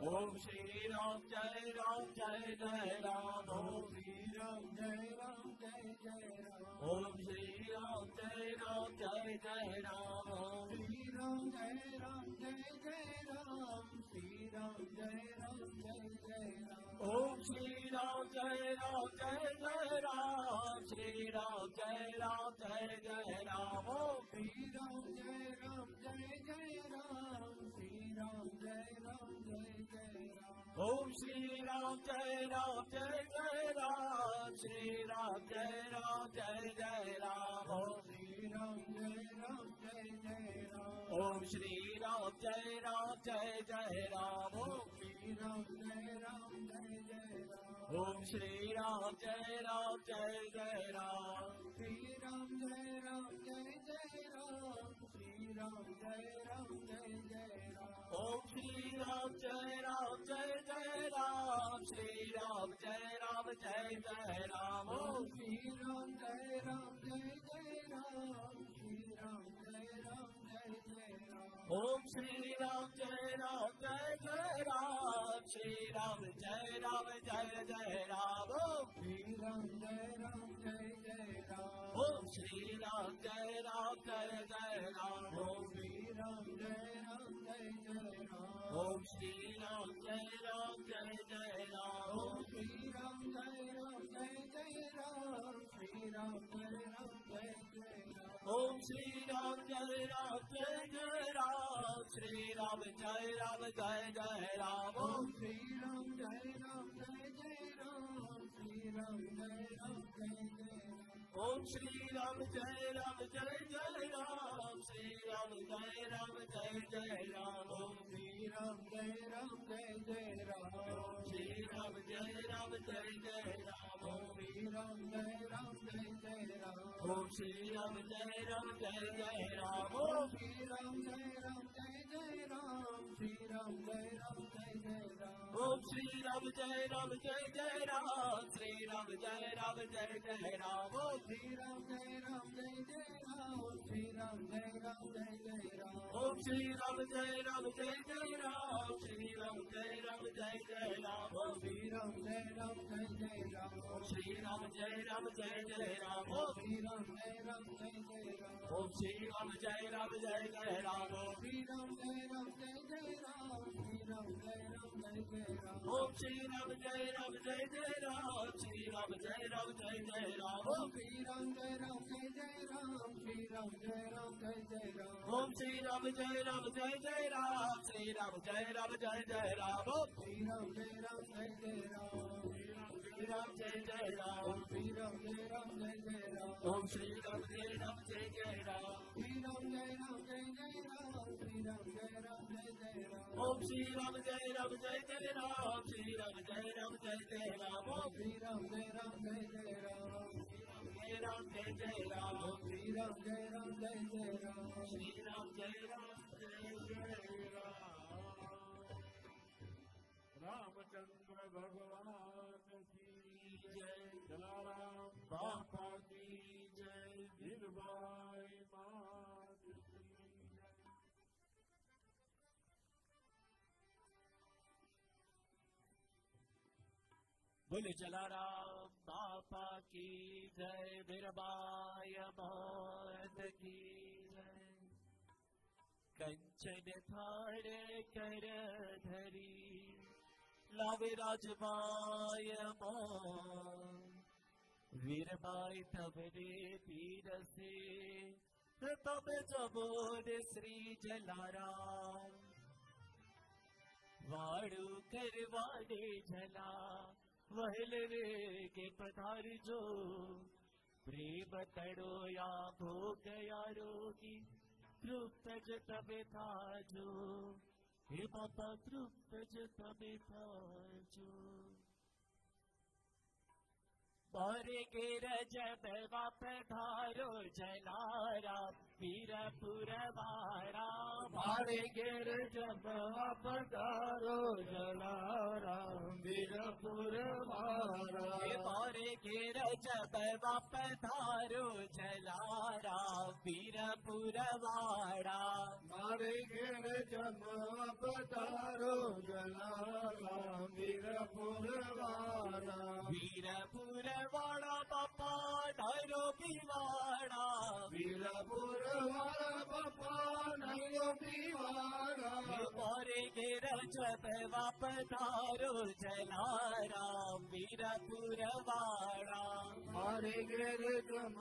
Om Shri Ram Jai Ram Jai Jai Ram Om Shri Ram Jai Ram Jai Jai Ram Om Shri Ram Jai Ram Jai Jai Ram Om Shri Ram Jai Ram Jai Jai Ram Shri Ram Jai Ram Jai Jai Ram Om Shri Ram Jai Ram Jai Jai Ram Shri Ram Jai Ram Jai Jai Ram Om Shri Ram Jai Ram Jai Jai Ram Shri Ram Jai Ram ओम श्री राम जय राम जय जय राम श्री राम जय राम जय जय राम ओम श्री राम जय राम जय जय राम ओम श्री राम जय राम जय जय राम ओम श्री राम जय राम जय जय राम ओम श्री राम जय राम जय जय राम श्री राम जय राम जय जय राम श्री राम जय राम जय जय राम ओम Ram, Jai Ram, Jai Jai Ram, Shri Ram, Jai Ram, Jai Jai Ram, Oh Shri Ram, Jai Ram, Jai Jai Ram, Shri Ram, Jai Ram, Jai Jai Ram, Om Shri Ram, Jai Ram, Jai Jai Ram, Shri Ram, Jai Ram, Jai Jai Ram, Shri Ram, Jai Ram, Jai Jai Ram, Om Shri Ram, Jai Ram, Jai Jai Ram, Om Om Shri Ram, Jai Ram, Jai Jai Ram. Om Shri Ram, Jai Ram, Jai Jai Ram. Shri Ram, Jai Ram, Jai Jai Ram. Om Shri Ram, Jai Ram, Jai Jai Ram. Shri Ram, Jai Ram, Jai Jai Ram. Om Shri Ram, Jai Ram, Jai Jai Ram. Shri Ram, Jai Ram, Jai Jai Ram. ओम श्री राम जय राम जय जय राम श्री राम जय राम जय जय राम ओम श्री राम जय राम जय जय राम श्री राम जय राम जय जय राम ओम श्री राम जय राम जय जय राम ओम श्री राम जय राम जय जय राम ओम श्री राम जय राम जय जय राम श्री राम जय राम जय राम जय जय राम श्री राम जय राम जय जय राम ओम श्री राम जय राम जय जय राम श्री राम जय राम जय जय राम ओम श्री राम जय राम जय जय राम श्री राम जय राम जय जय राम ओम श्री राम जय राम जय जय राम श्री राम जय राम जय जय राम ओम श्री राम जय राम जय जय राम ओम श्री राम जय राम जय जय राम ओम श्री राम जय राम जय जय Ram Om Shri Ram, Jai Ram, Jai Jai Ram. Shri Ram, Jai Ram, Jai Jai Ram. Om Shri Ram, Jai Ram, Jai Jai Ram. Ram, Jai Ram, Jai Jai Ram. Om Ram, Jai Ram, Jai Jai Ram. Ram, Jai Ram, Jai Jai Ram. Om Ram, Jai Ram, Jai Jai Ram, Ram ओम श्री राम जय राम जय जय राम श्री राम जय राम जय जय राम ओम श्री राम जय राम जय जय राम जय राम जय जय राम श्री राम जय राम जय जय राम श्री राम जय राम जय जय राम रामचंद्र भगवान की जय जलाराम बोले जलाराम बापा की जय बिरबाय मात की जय। कंचन थारे कर धरी, लावे मान वीरबाई तब रे पीर से, तब जबोर श्री जलाराम। वाड़ू करवाड़े झला वहल रे के पधार जो प्रेम तड़ो या भोग या रोगी, तृप्त ज तबे था हे बाबा, तृप्त ज तबे था जो। बारे के रजब बाप धारो वीरपुर वारा मारे गिर जब पधारो जलारा वीरपुर मारा बारे के रजब बाप धारो जलारा वीरपुर वारा मारे गिर जब जलारा बापा धारो बिवाड़ा वीरपुर वाला बापा नयो दीवाना बारे के रजब बाप धारो जलारा वीरपुर वाड़ा। मारे गिर जब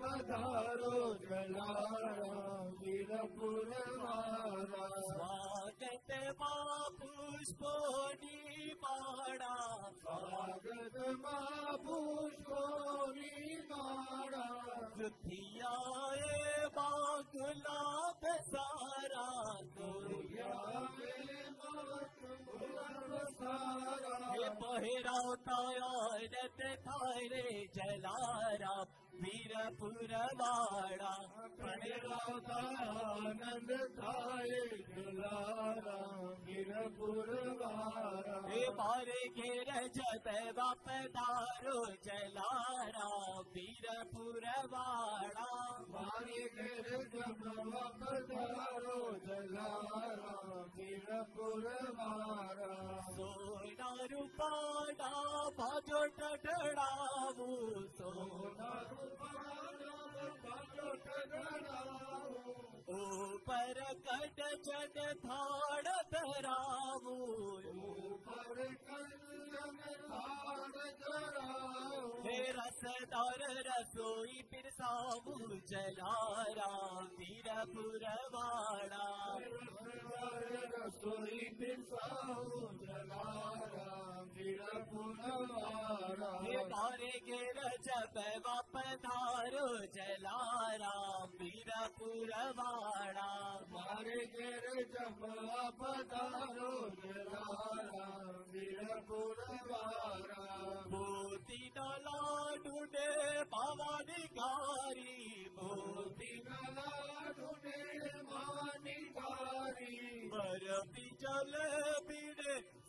पधारो जलारा वीरपुर मारा स्वागत माँ पुष्पोनी पाड़ा स्वागत गोरी मारा पृथ्वियाए माँ गुलाब सारा गोरिया ये पहिराव तायरत थारे जलारा वीरपुर वाड़ा आनंद थाए जलारा वीरपुर मारा हे मारे के रजत बाप दारो जलारा वीरपुर वाड़ा मारे गिर जब पधारो जलारा वीरपुर मारा सोना रूपाड़ा बाजो टटड़ावू सोना ऊपर कट चट थाड़ धरावू हे रसदार रसोई पिरसावू जलारा वीरपुर वाड़ा। रसोई बिसाऊ जलारा मारा हे मारे के रजब पधारो जलाराम वीरपुरवाणा मारे गिर जमला पधारो जलाराम वीरपुरवाणा मोती नला ढूंढे भवानी गारी। मोती नला ढूंढे भवानी गारी। पि जल पीड़े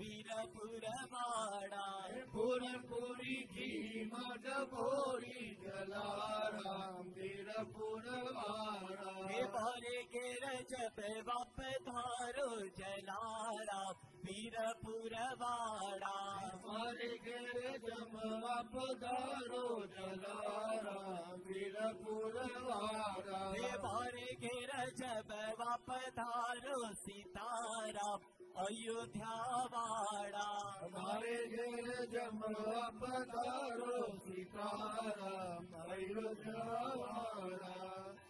जलारा वीरपुर वाड़ा पूरी घी मज भोरी जलाराम वीरपुर मारा हे बारे के रजब बाप धारो जलारा वीरपुर वाड़ा हमारे गिर जब पधारो जलाराम वीरपुर मारा हे बारे के रजब बाप धारो सितारा अयोध्या घेर जमवा पधारो सीताराम अयोध्यावारा तो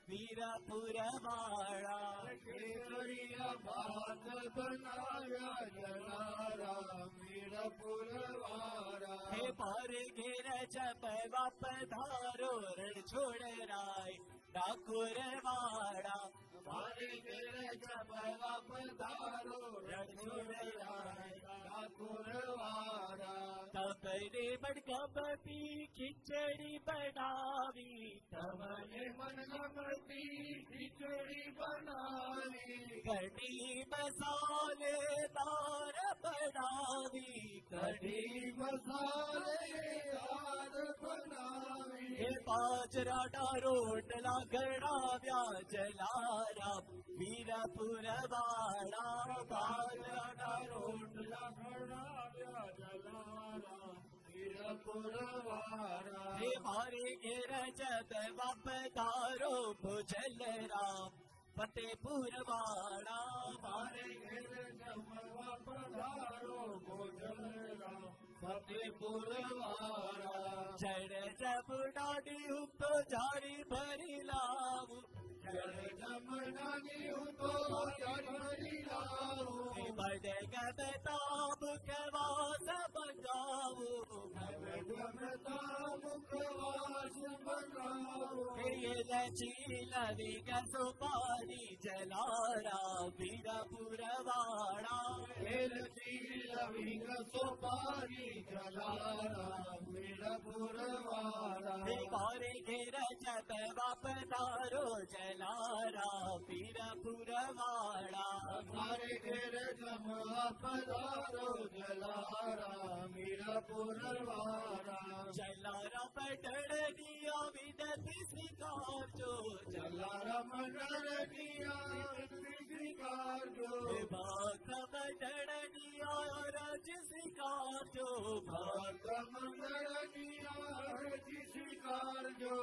जलाराम वीरपुर वाड़ा केसरिया भात बनाया वीरपुरवारा हे पार घेर जब बाप धारो रण छोड़ राय डाकुर वाड़ा हमारे घेर जब पधारो ठाकुरवारा तब रे बड़कपति खिचड़ी बनावी। तब तमने खिचड़ी बनाई कड़ी मसाले दार बनावी। कढ़ी मसाले बनाई हे बाजरा डा रोटला गड़ाव्या जलाराम वीरपुर वाड़ा बाजरा डा रोटला बनाया जलाराम वीरपुरवारा मारे घेर जब बाप दारो भुजल राम फतेहपुर वाड़ा। हमारे घर जमवा पधारो भोजन फतेहपुरवारा जड़ जब डाडी तो झाड़ी भरी लाऊ जल जमनानी जठरी लाओ बड़ गब ताब कवास बजाऊ जमता मुखवास बनाओ ये लचीला विग सुपारी जलारा वीरपुर वाड़ा खेल लविंग सोपारी जलारा वीरपुरवारा मारे घेर जब बाप दारो जलारा वीरपुर वाड़ा। हमारे घर पधारो जलारा वीरपुरवारा जलारा पटड़ दिया विदति स्वीकार जो जलारा मंडल दिया स्वीकार जो बाग पटड़ दिया राज स्वीकार जो मंगल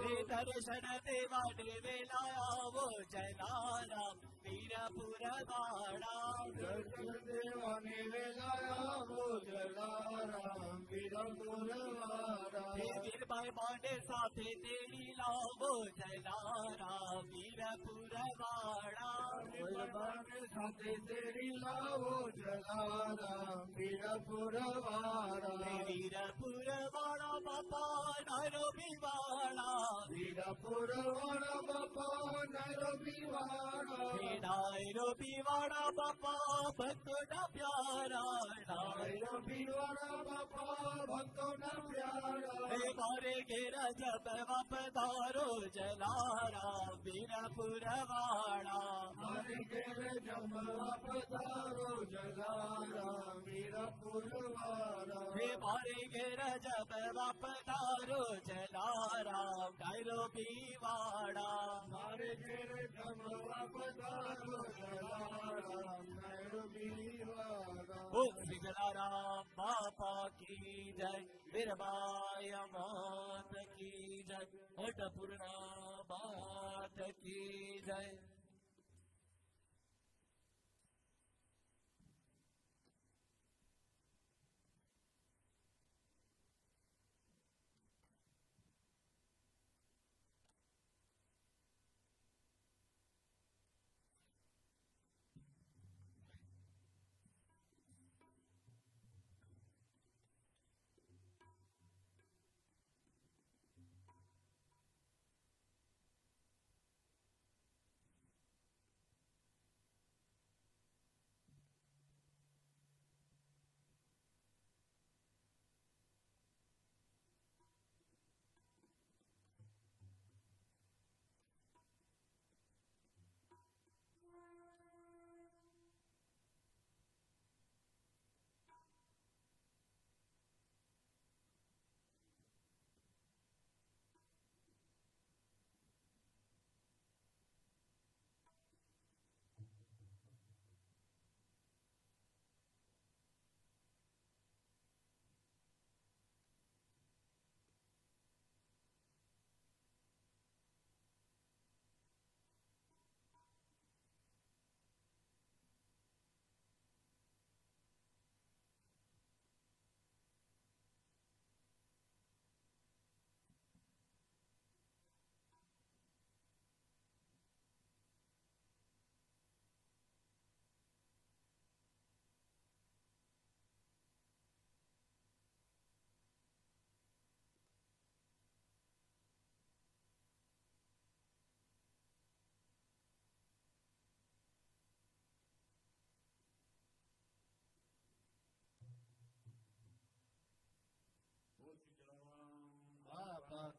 दर्शन देवा देवे लाया वो जलारा वीरपुर बाड़ा दर्शन देवा देवे वेलाया वो जलाराम वीरपुरवारा हे वीर भाई साथे तेरी लावो जलारा वीरपुर वाड़ा बाबे साथे तेरी लाओ जलाराम वीरपुरवारा वीरपुर वाड़ा बापा नारो वाड़ा वीरपुरवारा बापा नरवीवारा नायरो वाड़ा बापा भक्तों प्यारा. नरवीवारा बापा भक्तों प्यारा. मारे घेरा जब बाप धारो जलारा वीरपुर वाड़ा हरे घेर जमवा पधारो जलाराम वीरपुरवारा हे मारे घेरा जब बाप धारो जलारा गायरो वाड़ा हरे घेर जमवा पधारो जलाराम नरवीवारा ओ श्री जलाराम बापा की जय वीरबाय मात की जय हटपूर्णा मात की जय।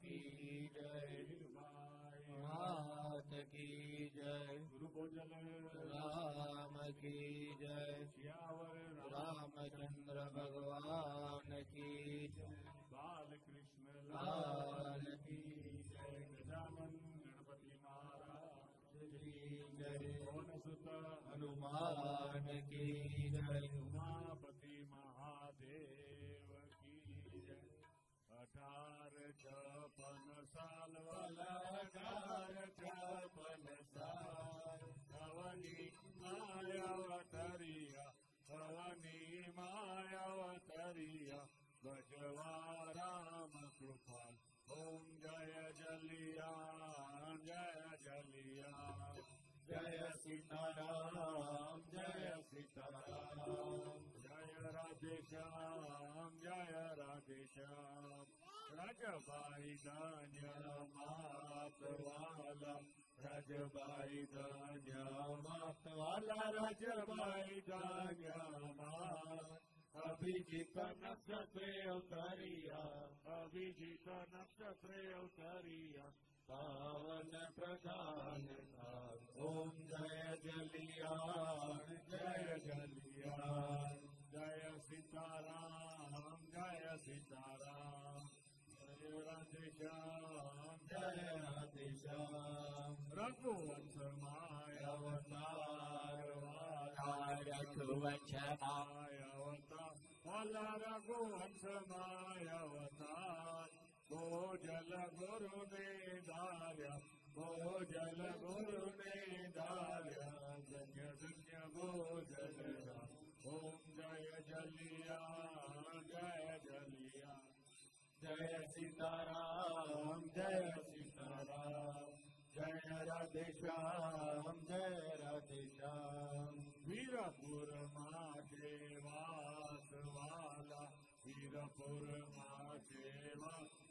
की जय। मात की जय। गुरु भोजन राम की जय। श्यावर रामचंद्र भगवान की जय। बाल कृष्ण लाल की जय। गजानन गणपति महाराज। की जय। पवन सुत हनुमान की जय। सीताराम जय सीताराम जय राधे श्याम जय राधे श्याम। रजबाई धान्य मात वाला रजबाई धान्य मात वाला रजबाई धान्य मात अभिजीत नक्षत्र अवतरिया अभिजीत नक्षत्र अवतरिया पावन प्रधान ओम जय जलिया जय जलिया जय सीताराम जय सीताराम राधे जय राधे श्याम रघुवंश माया अवतार रघुवंशमा अवतार भला रघुवंश मायावतार भोजल गुरु ने धार्या भोजल गुरु ने धार्या धन्य धन्य भोजल ओम जय जलिया जय सीताराम जय सीताराम, जय राधे जय राधे श्याम। वीरपुर माके वास वाला वीरपुर माके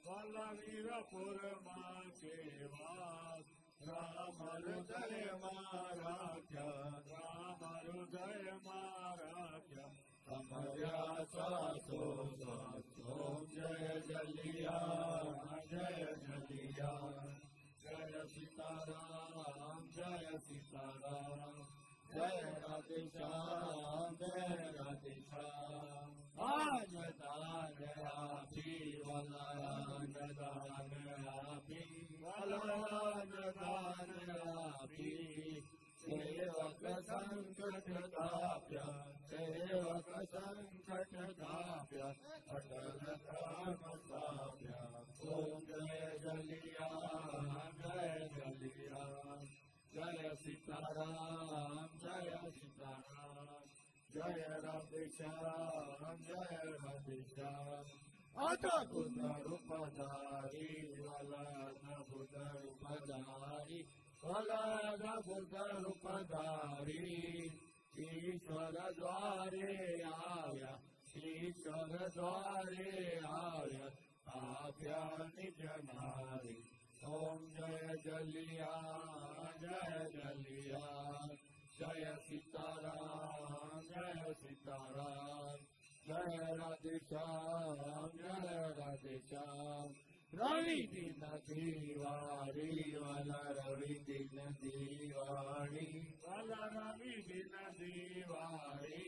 वाला वीरपुर माके वास। राम हृदय मारा क्या राम हृदय मारा क्या हमारा सासो सासो जय जलिया, जय जलिया। जय सीताराम जय सीताराम। जय राधे जय राधे श्याम आज दान वलान दान आपी वलान दान आपी सेवक संकट ताप्य सेवक संकट ताप्य अटल राम ताप्य ओम जय जलिया जय जलिया जय सीताराम जय सीताराम जय राधे जय राधे श्याम अद्भुत रूपधारी वलन बुध रूपधारी वलन बुध रूपधारी ईश्वर द्वारे आया ईश्वर द्वारे आया, आप्या निज नारी ओम जय जलिया जय जलिया, जय सीताराम जय सीताराम, जय राधे श्याम, जय राधे श्याम। रवि दिन दीवारी वाला रवि दिन दीवारी वाला रवि दिन दीवारी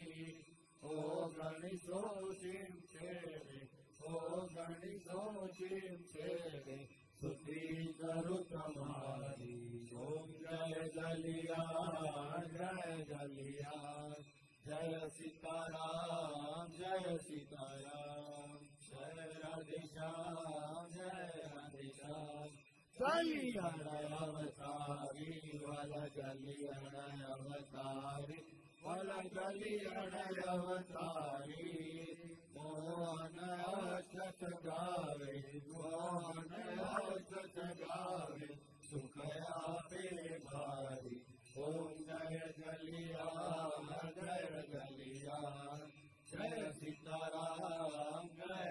ओ सिंह तेरे ओ गणितो स्तुति करो तुम्हारी ओम जय जलिया जय जलिया जय सीताराम जय सीताराम अवतारी वल जलियण अवतारी वल जलियण अवतारी मोहन अष्ट गावे मोहन सुखया भारी ओम जय जलिया जय जलिया जय सीताराम, जय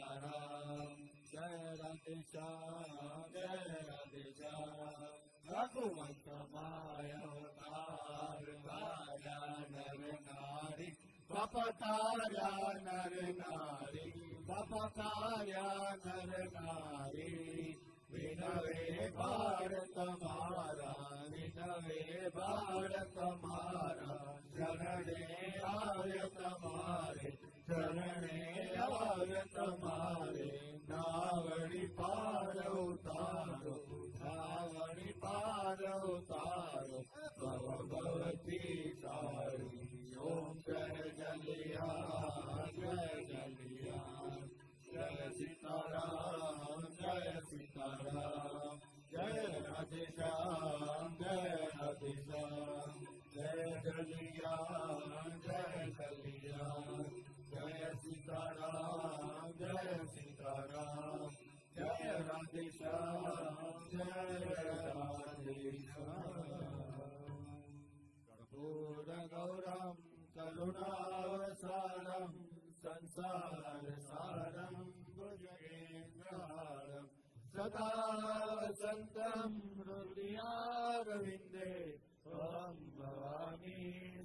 राम जय राधे श्याम, जय राधे श्याम। रघुवंश मायावतार राजा नर नारी। बपताया नर नारी बपताया नर नारी। विनवे भारत मारा, विनवे भारत मारा। जनने आय तुम्हारे चरणे आर तुम्हारे नावड़ी पार उतारो नावड़ी पार उतारो, भव भवती तारी ओम जय जलिया जय जलिया, जय सीताराम जय सीताराम, जय राधे श्याम जय राधे श्याम जय जलिया जय जलिया। जय सीताराम जय राधेश्याम जय राधेश्याम गौरम करुणावसारम संसार सारम भुजगेन्द्रहारम सदा सन्तं मृद्याविन्दे ॐ भवामि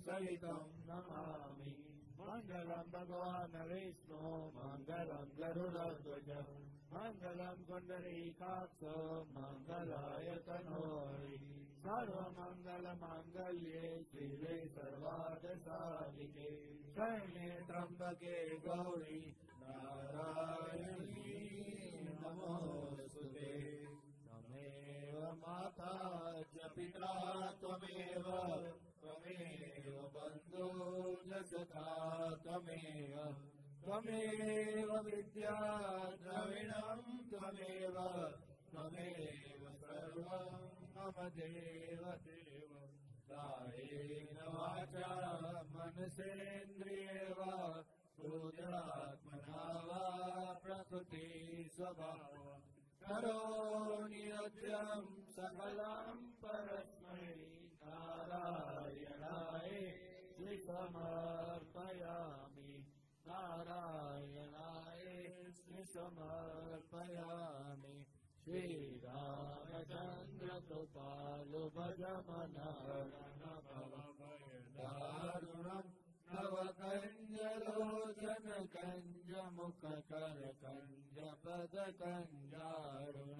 सहितं नमामि। मङ्गलं भगवान् विष्णु मङ्गलं गरुडध्वज मङ्गलं पुण्डरीकाक्ष मङ्गलाय तनोरि सर्वमङ्गलमाङ्गल्ये शिवे सर्वादसादिके शरणे त्र्यम्बके गौरी नारायणी नमोऽस्तुते त्वमेव माता च पिता त्वमेव त्वमेव बन्धो च सखा त्वमेव त्वमेव विद्या द्रविणं त्वमेव त्वमेव सर्वं मम देव देव कायेन वाचा मनसेन्द्रिये रुद्रात्मना वा प्रकृति स्वभाव। करोमि यज्ञं सकलं परस्मै नारायणाय श्रीसमर्पयामि नारायणाय श्रीसमर्पयामि श्रीरामचन्द्रकृपालु भजारुण नवकञ्जलो कञ्जमुख कलकंजपद कञ्जारुण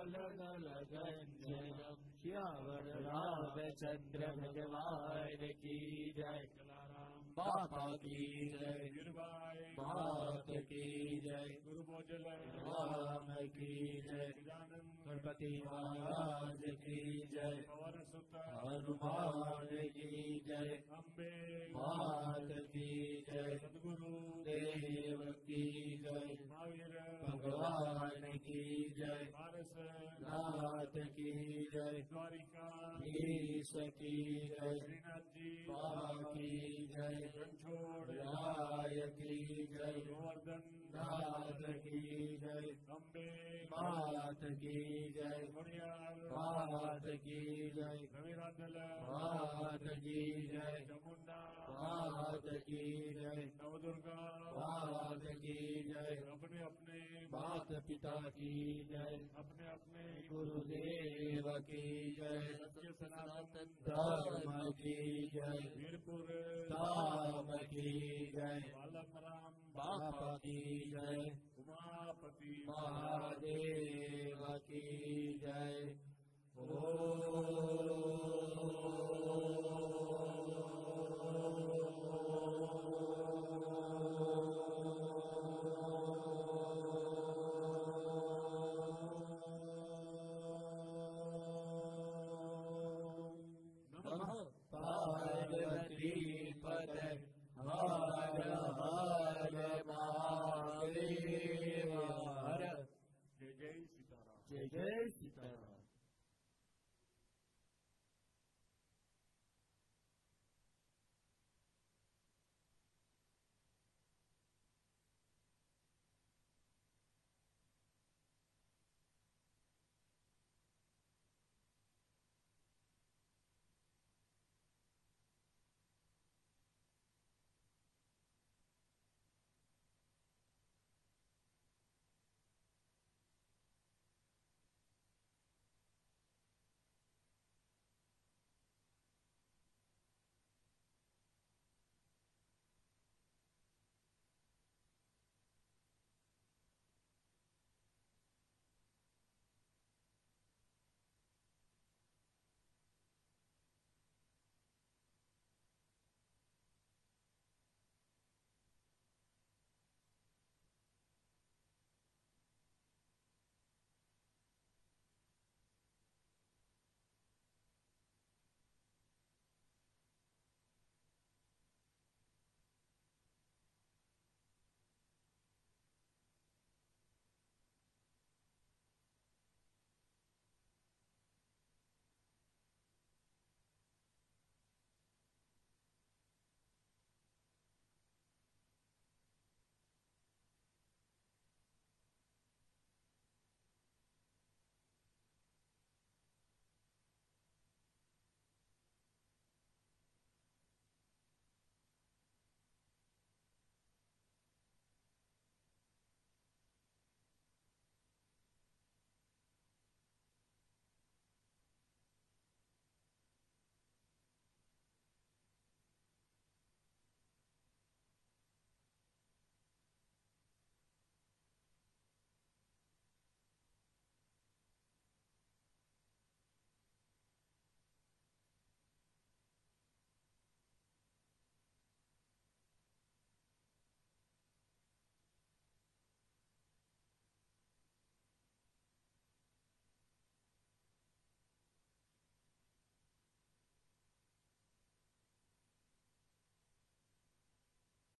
अलग गञ्जनम् श्यावर रामचन्द्र भगवान की जय। बाबा की जय। गिरबाई की जय गुरु राम की जय। गणपति महाराज की जय हनुमान की जय अम्बे मात की जय सदगुरु देव की जय भगवान की जय नाथ की जय द्वारिका की जय श्रीनाथ जी की जय राय की जय गोवर्धन नाथ की जय अम्बे मात की जय मात की जय रविरांधल मात की जय चामुंडा मात की जय नवदुर्गा मात की जय अपने अपने मात पिता की जय अपने अपने गुरुदेव की जय सत्य सनातन धर्म की जय वीरपुर धाम की जय बालक राम बापा की जय। उमापति महादेव की जय। ओ